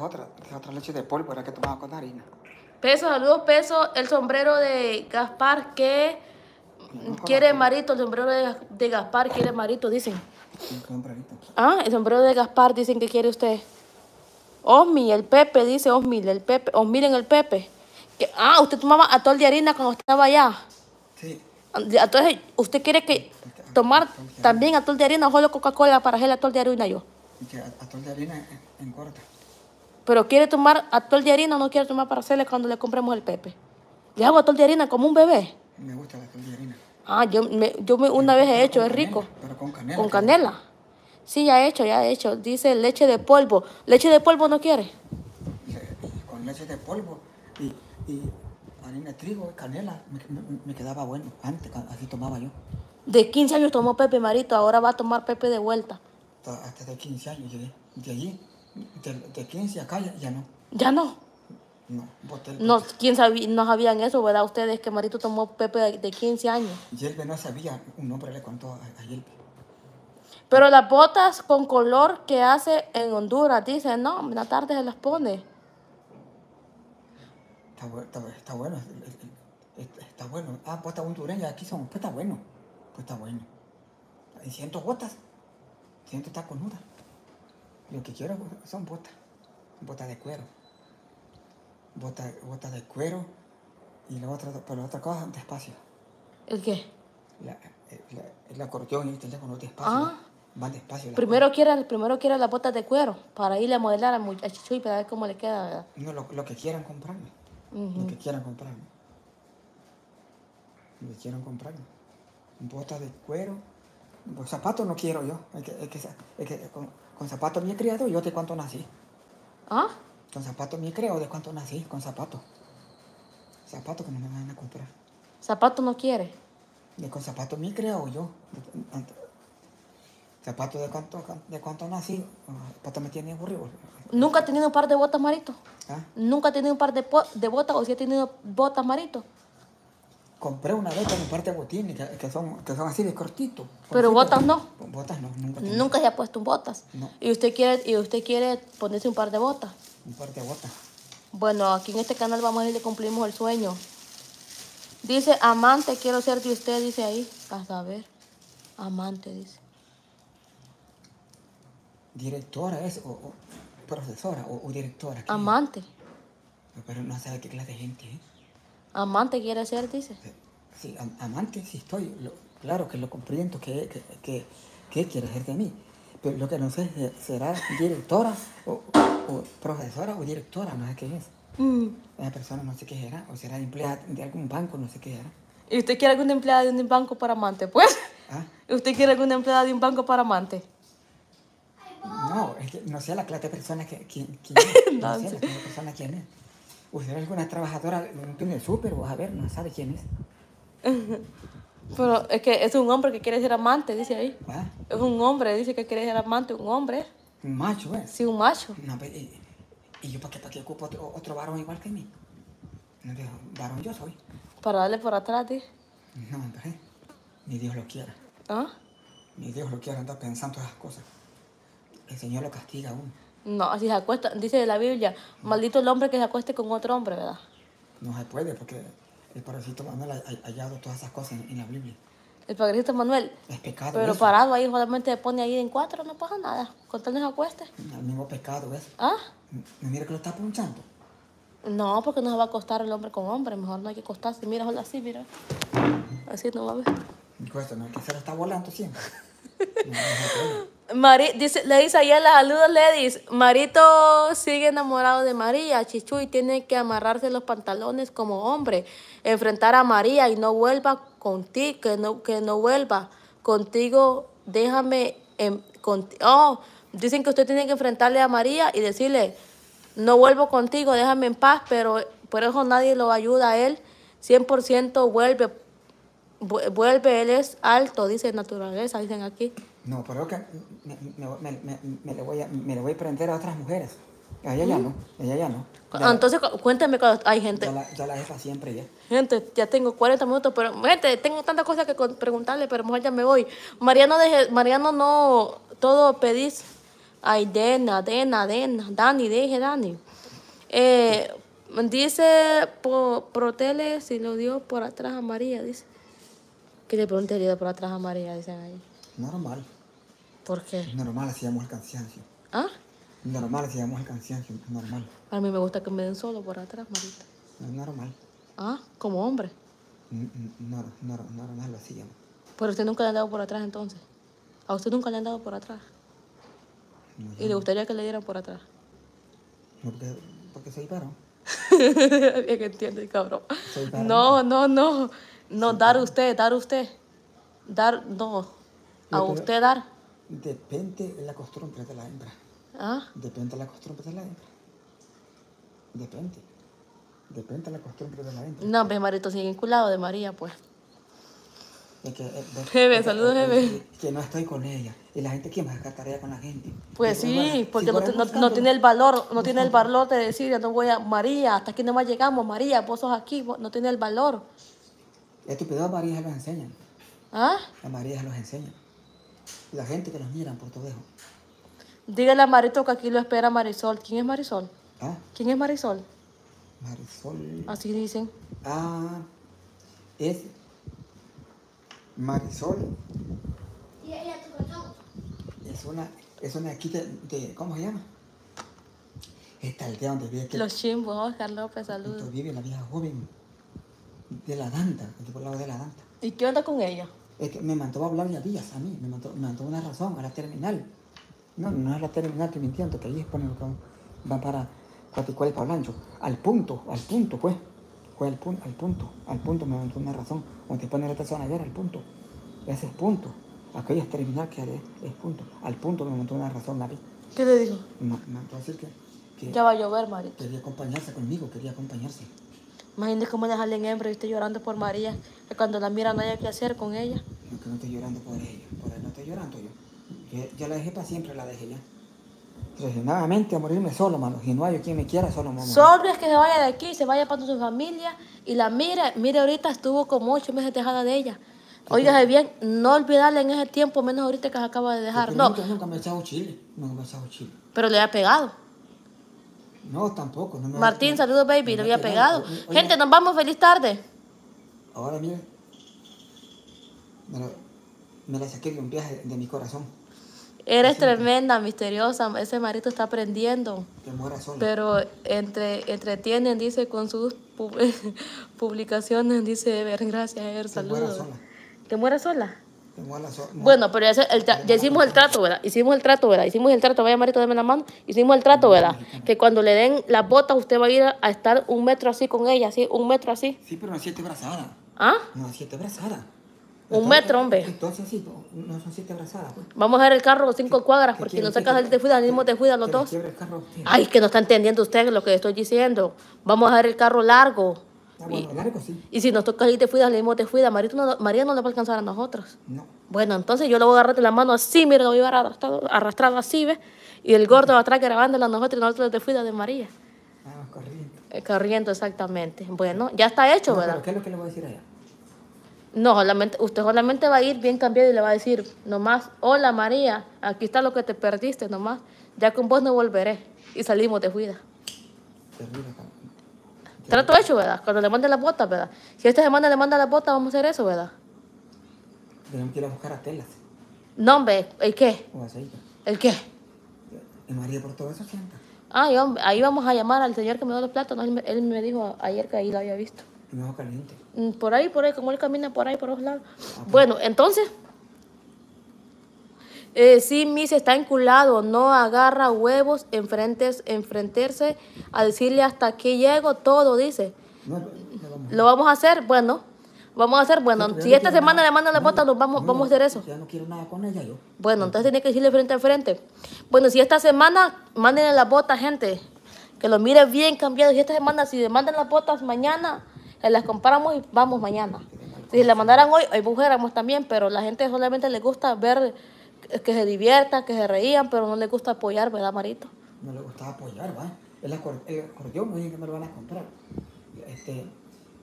[SPEAKER 2] otra, otra leche de polvo era que tomaba con harina.
[SPEAKER 1] Peso, saludos, peso. El sombrero de Gaspar que quiere Marito. El sombrero de, de Gaspar quiere Marito, dicen. Ah, el sombrero de Gaspar dicen que quiere usted. Osmi, el Pepe, dice Osmi, el Pepe. O miren el Pepe. Que, ah, usted tomaba atol de harina cuando estaba allá.
[SPEAKER 2] Sí,
[SPEAKER 1] Entonces, ¿usted quiere que tomar también atol de harina o solo Coca-Cola para hacer atol de harina yo?
[SPEAKER 2] atol de harina en, en corta.
[SPEAKER 1] Pero quiere tomar atol de harina o no quiere tomar para hacerle cuando le compremos el Pepe. Le hago atol de harina como un bebé.
[SPEAKER 2] Me gusta el atol de harina.
[SPEAKER 1] Ah, yo, me, yo me- una vez he hecho, es rico.
[SPEAKER 2] Pero con canela.
[SPEAKER 1] Con canela. Sí, ya he hecho, ya he hecho. Dice leche de polvo. ¿Leche de polvo no quiere?
[SPEAKER 2] Y Con leche de polvo y, y harina de trigo y canela. Me, me- me quedaba bueno. Antes, así tomaba yo.
[SPEAKER 1] De 15 años tomó Pepe Marito, ahora va a tomar Pepe de vuelta.
[SPEAKER 2] Hasta hasta de 15 años llegué. De allí De, de 15 acá ya, ya no.
[SPEAKER 1] Ya no.
[SPEAKER 2] No, boté el
[SPEAKER 1] No, ¿quién sabía, no sabían eso, verdad? Ustedes que Marito tomó Pepe de, de 15 años.
[SPEAKER 2] Yelbe no sabía, un hombre le contó a, a Yelbe.
[SPEAKER 1] Pero las botas con color que hace en Honduras, dice, no, en la tarde se las pone.
[SPEAKER 2] Está, bu- está, bu- está bueno, está bueno. Ah, botas hondureñas, aquí son, pues está bueno, pues está bueno. Y siento botas, siento taconudas. Lo que quiero son botas, botas de cuero. Botas botas de cuero y la otra, pero la otra cosa, despacio.
[SPEAKER 1] ¿El qué?
[SPEAKER 2] La, eh, la- el acordeón y el teléfono despacio.
[SPEAKER 1] Ah.
[SPEAKER 2] Van despacio.
[SPEAKER 1] Primero quiere, primero quiere las botas de cuero para irle a modelar a, mu- a Chichuy para ver cómo le queda, ¿verdad?
[SPEAKER 2] No, lo, lo que quieran comprarme. Lo que quieran comprarme. Lo que quieran comprarme. Botas de cuero. Pues zapatos no quiero yo. Es que, es que, es que con, con zapatos me he criado yo de cuánto nací.
[SPEAKER 1] ¿Ah?
[SPEAKER 2] Con zapatos he criado de cuánto nací. Con zapatos. Zapatos que no me van a comprar.
[SPEAKER 1] Zapato no quiere.
[SPEAKER 2] De con zapatos he criado yo. Zapatos de cuánto, de cuánto nací. Zapatos me tiene aburrido.
[SPEAKER 1] ¿Nunca ha tenido un par de botas, Marito?
[SPEAKER 2] ¿Ah?
[SPEAKER 1] ¿Nunca ha tenido un par de, botas o si ha tenido botas, Marito?
[SPEAKER 2] Compré una vez con un par de botines que, que son, que son así de cortitos.
[SPEAKER 1] Pero botas no.
[SPEAKER 2] Botas no, nunca.
[SPEAKER 1] Nunca se ha puesto botas.
[SPEAKER 2] No.
[SPEAKER 1] Y usted quiere, y usted quiere ponerse un par de botas.
[SPEAKER 2] Un par de botas.
[SPEAKER 1] Bueno, aquí en este canal vamos a si le cumplimos el sueño. Dice, amante, quiero ser de usted, dice ahí. A saber. Amante, dice.
[SPEAKER 2] Directora es, o, o profesora, o, o directora.
[SPEAKER 1] Amante.
[SPEAKER 2] Pero no sabe qué clase de gente es.
[SPEAKER 1] Amante quiere ser, dice.
[SPEAKER 2] Sí, am- amante sí estoy. lo- claro que lo comprendo que, que, que, que quiere ser de mí. Pero lo que no sé ¿será directora o, o profesora o directora? No sé qué es.
[SPEAKER 1] Mm.
[SPEAKER 2] Esa persona no sé qué será. O será empleada de algún banco, no sé qué será.
[SPEAKER 1] ¿Y usted quiere alguna empleada de un banco para amante? Pues.
[SPEAKER 2] ¿Ah?
[SPEAKER 1] ¿Usted quiere alguna empleada de un banco para amante?
[SPEAKER 2] No, es que no sé la clase de persona que, quién, quién es. No sé la clase de persona quién es. ¿Usted es alguna trabajadora en el súper? O a ver, no sabe quién es.
[SPEAKER 1] Pero es que es un hombre que quiere ser amante, dice ahí.
[SPEAKER 2] ¿Ah?
[SPEAKER 1] Es un hombre, dice que quiere ser amante, un hombre.
[SPEAKER 2] Un macho, ¿eh?
[SPEAKER 1] Sí, un macho.
[SPEAKER 2] No, pero, ¿y, y yo para qué, para qué ocupo otro, otro varón igual que mí? No, digo, varón yo soy.
[SPEAKER 1] Para darle por atrás, dice.
[SPEAKER 2] No, hombre, ni Dios lo quiera.
[SPEAKER 1] ¿Ah?
[SPEAKER 2] Ni Dios lo quiera andar pensando esas cosas. El Señor lo castiga a uno.
[SPEAKER 1] No, así se acuesta, dice la Biblia, maldito el hombre que se acueste con otro hombre, ¿verdad?
[SPEAKER 2] No se puede porque el parásito Manuel ha, ha hallado todas esas cosas en, en la Biblia.
[SPEAKER 1] El padrecito Manuel,
[SPEAKER 2] Es pecado
[SPEAKER 1] pero
[SPEAKER 2] eso.
[SPEAKER 1] parado ahí solamente se pone ahí en cuatro, no pasa nada, con tal no se acueste.
[SPEAKER 2] El mismo pecado es.
[SPEAKER 1] ¿Ah?
[SPEAKER 2] ¿No mira que lo está punchando?
[SPEAKER 1] No, porque no se va a acostar el hombre con hombre, mejor no hay que acostarse, mira, solo así, mira. Así no va a ver.
[SPEAKER 2] Dijo esto, ¿no? Que se lo está volando siempre. No, no puede.
[SPEAKER 1] Dice, le dice ayer las saludos, Ledis. Marito sigue enamorado de María. Chichuy tiene que amarrarse los pantalones como hombre, enfrentar a María y no vuelva contigo, que no, que no vuelva contigo. Déjame, en, conti- oh, dicen que usted tiene que enfrentarle a María y decirle, no vuelvo contigo, déjame en paz, pero por eso nadie lo ayuda a él. 100% vuelve, vu- vuelve, él es alto, dice naturaleza, dicen aquí.
[SPEAKER 2] No, pero que me, me, me, me, me le voy a, me le voy a prender a otras mujeres. A ella ya no, a ella ya no. Ya,
[SPEAKER 1] Entonces, cu- cuéntame cuando hay gente.
[SPEAKER 2] ya la, ya la jefa siempre ya.
[SPEAKER 1] Gente, ya tengo 40 minutos, pero gente, tengo tantas cosas que preguntarle, pero mejor ya me voy. Mariano, deje, Mariano no, todo pedís. Ay, Dena, Dena, Dena, Dani, deje, Dani. Eh, dice po- Protele si lo dio por atrás a María, dice. Que le dio por atrás a María, dicen ahí.
[SPEAKER 2] Normal,
[SPEAKER 1] ¿Por qué?
[SPEAKER 2] normal hacíamos el cansancio.
[SPEAKER 1] ¿Ah?
[SPEAKER 2] Normal hacíamos el cansancio, normal.
[SPEAKER 1] A mí me gusta que me den solo por atrás, Marita.
[SPEAKER 2] No, normal.
[SPEAKER 1] ¿Ah? Como hombre.
[SPEAKER 2] N- n- nor- nor- normal lo hacíamos.
[SPEAKER 1] Pero usted nunca le han dado por atrás entonces. A usted nunca le han dado por atrás.
[SPEAKER 2] No,
[SPEAKER 1] Y le gustaría que le dieran por atrás.
[SPEAKER 2] no, porque, porque soy varón.
[SPEAKER 1] Bien que entiende, cabrón.
[SPEAKER 2] Soy varón.
[SPEAKER 1] No, no, no. No, dar usted, dar usted. Dar, no. A
[SPEAKER 2] No,
[SPEAKER 1] usted dar.
[SPEAKER 2] Depende de la costumbre de la hembra.
[SPEAKER 1] ¿Ah?
[SPEAKER 2] Depende de la costumbre de la hembra. Depende. Depende de la costumbre de la hembra.
[SPEAKER 1] No, pues Marito sigue enculado de María, pues.
[SPEAKER 2] Es que, eh, es
[SPEAKER 1] saludos,
[SPEAKER 2] eh,
[SPEAKER 1] Jeve.
[SPEAKER 2] eh, Que no estoy con ella. Y la gente, ¿quién va a sacar tarea con la gente?
[SPEAKER 1] Pues
[SPEAKER 2] bueno,
[SPEAKER 1] sí,
[SPEAKER 2] si
[SPEAKER 1] porque no, tiene el valor, no tiene el valor de decir, ya no voy a, María, hasta aquí nomás llegamos, María, vos sos aquí, vos- no tiene el valor.
[SPEAKER 2] Estúpido, a María se los enseñan.
[SPEAKER 1] ¿Ah?
[SPEAKER 2] A María se los enseñan. La gente que los miran por todo eso.
[SPEAKER 1] Dígale a Marito que aquí lo espera Marisol. ¿Quién es Marisol?
[SPEAKER 2] ¿Ah?
[SPEAKER 1] ¿Quién es Marisol?
[SPEAKER 2] Marisol.
[SPEAKER 1] Así dicen.
[SPEAKER 2] Ah, es Marisol.
[SPEAKER 3] Y ella.
[SPEAKER 2] Es una, es una aquí de, de- ¿cómo se llama? Esta aldea donde vive, que,
[SPEAKER 1] Los chimbos, Oscar López,
[SPEAKER 2] donde
[SPEAKER 1] saludos.
[SPEAKER 2] vive la vieja joven de la Danta, por el lado de la Danta.
[SPEAKER 1] ¿Y qué onda con ella?
[SPEAKER 2] Es que me mandó a hablar ya días a mí, me mandó, me mandó una razón a la terminal. No, no es la terminal que mintiendo, que ahí es ponen van para Cuaticuál y Pablancho. Al punto, al punto fue. Fue al, punto, al punto, al punto me mandó una razón. Donde pone la allá era al punto. Ese es punto. Aquella es terminal que es, es punto. Al punto me mandó una razón la vi.
[SPEAKER 1] ¿Qué le dijo?
[SPEAKER 2] Me me mandó a decir que, que
[SPEAKER 1] Ya va a llover, Marito.
[SPEAKER 2] quería acompañarse conmigo, quería acompañarse.
[SPEAKER 1] Imagínate cómo dejarle en hembra y usted llorando por María, que cuando la mira no haya que hacer con ella.
[SPEAKER 2] No, que no estoy llorando por ella, por él no estoy llorando yo. Yo, yo la dejé para siempre, la dejé ya. Resignadamente a morirme solo, mano. Si no hay quien me quiera, solo morir.
[SPEAKER 1] Solo es que se vaya de aquí, se vaya para su familia y la mire. Mire, ahorita estuvo como ocho meses dejada de ella. Óigase bien, no olvidarle en ese tiempo, menos ahorita que se acaba de dejar. No,
[SPEAKER 2] Nunca, nunca me echado chile. Nunca me echado chile.
[SPEAKER 1] pero le ha pegado.
[SPEAKER 2] No, tampoco. No me
[SPEAKER 1] Martín,
[SPEAKER 2] no-
[SPEAKER 1] saludos, baby,
[SPEAKER 2] no me
[SPEAKER 1] había
[SPEAKER 2] ha
[SPEAKER 1] pegado.
[SPEAKER 2] Oye,
[SPEAKER 1] Gente, nos vamos, feliz tarde.
[SPEAKER 2] Ahora mire. Me, lo- me la saqué de un viaje de mi corazón.
[SPEAKER 1] Eres tremenda, misteriosa. Ese marito está aprendiendo.
[SPEAKER 2] Que muera sola.
[SPEAKER 1] Pero entre, entretienen, dice, con sus pu- publicaciones, dice, ver, gracias, Ever, saludos. ¿Te mueres sola?
[SPEAKER 2] Que muera sola.
[SPEAKER 1] Bueno, pero ya, el ya hicimos el trato, ¿verdad? Hicimos el trato, ¿verdad? Hicimos el trato, vaya Marito, dame la mano. Hicimos el trato, ¿verdad? Que cuando le den las botas, usted va a ir a, estar un metro así con ella, así, un metro así.
[SPEAKER 2] Sí, pero no siete brazadas.
[SPEAKER 1] ¿Ah?
[SPEAKER 2] No, siete brazadas.
[SPEAKER 1] Un
[SPEAKER 2] Entonces-
[SPEAKER 1] metro, hombre.
[SPEAKER 2] Entonces sí, no son siete brazadas, pues.
[SPEAKER 1] Vamos a ver el carro cinco cuadras,
[SPEAKER 2] ¿Qué
[SPEAKER 1] porque
[SPEAKER 2] quiere
[SPEAKER 1] no sacas el te cuida, mismo te cuida los dos.
[SPEAKER 2] el carro?
[SPEAKER 1] Ay, que no está entendiendo usted lo que estoy diciendo. Vamos a ver el carro largo.
[SPEAKER 2] Ah, bueno, largo sí.
[SPEAKER 1] Y si nos toca ir te cuida, le mismo te cuida. Marito no- María no le va a alcanzar a nosotros.
[SPEAKER 2] No.
[SPEAKER 1] Bueno, entonces yo le voy a agarrar de la mano así, mira, lo voy a agarrar arrastrado, arrastrado así, ¿ves? Y el gordo va atrás grabándola a nosotros y nosotros te cuida de María.
[SPEAKER 2] Ah, corriente.
[SPEAKER 1] Eh, Corriendo, exactamente. Bueno, ya está hecho,
[SPEAKER 2] No,
[SPEAKER 1] ¿verdad?
[SPEAKER 2] pero ¿qué es lo que le voy a decir allá?
[SPEAKER 1] No, solamente, usted solamente va a ir bien cambiado y le va a decir, nomás, hola María, aquí está lo que te perdiste, nomás. Ya con vos no volveré. Y salimos de cuida.
[SPEAKER 2] Terrible.
[SPEAKER 1] Trato hecho, ¿verdad? Cuando le manden las botas, ¿verdad? Si esta semana le manda las botas, vamos a hacer eso, ¿verdad?
[SPEAKER 2] Tenemos que ir a buscar a telas
[SPEAKER 1] No, hombre, ¿el qué?
[SPEAKER 2] o aceite.
[SPEAKER 1] ¿El qué?
[SPEAKER 2] Y María por todo eso sienta.
[SPEAKER 1] Ay, hombre, ahí vamos a llamar al señor que me dio los platos. ¿no? Él, me, me dijo ayer que ahí lo había visto.
[SPEAKER 2] Y mejor caliente.
[SPEAKER 1] Mm, Por ahí, por ahí, como él camina por ahí, por los lados. Bueno, entonces, eh, sí, Miss está enculado, no agarra huevos, enfrentes, enfrentarse a decirle hasta aquí llego, todo, dice.
[SPEAKER 2] No, no vamos.
[SPEAKER 1] ¿Lo vamos a hacer? Bueno, vamos a hacer, bueno, si esta semana
[SPEAKER 2] nada.
[SPEAKER 1] le mandan la bota, nos vamos, vamos a hacer eso.
[SPEAKER 2] Ya no quiero nada con ella yo.
[SPEAKER 1] Bueno, entonces tiene que decirle frente a frente. Bueno, si esta semana, mándenle las botas, gente. Que lo mire bien cambiado. Si esta semana, si le mandan las botas mañana, las compramos y vamos mañana. Si le mandaran hoy, hoy fuéramos también, pero la gente solamente le gusta ver que se diviertan, que se reían, pero no le gusta apoyar, ¿verdad, Marito?
[SPEAKER 2] No le gustaba apoyar, ¿va? El, acor- el acordeón me dicen que me lo van a comprar. Este,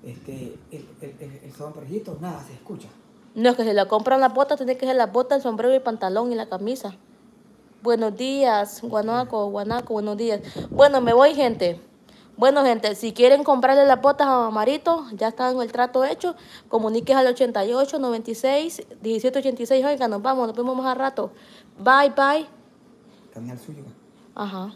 [SPEAKER 2] este, el, el, el, el sombrerito, nada, se escucha.
[SPEAKER 1] No, es que si le compran las botas, tiene que ser las botas, el sombrero, el pantalón y la camisa. Buenos días, Guanaco, Guanaco, buenos días. Bueno, me voy, gente. Bueno, gente, si quieren comprarle las botas a Marito, ya está en el trato hecho. Comuniques al 88 96 17 86. Oiga, nos vamos, nos vemos más a rato. Bye, bye.
[SPEAKER 2] Canal suyo.
[SPEAKER 1] Ajá.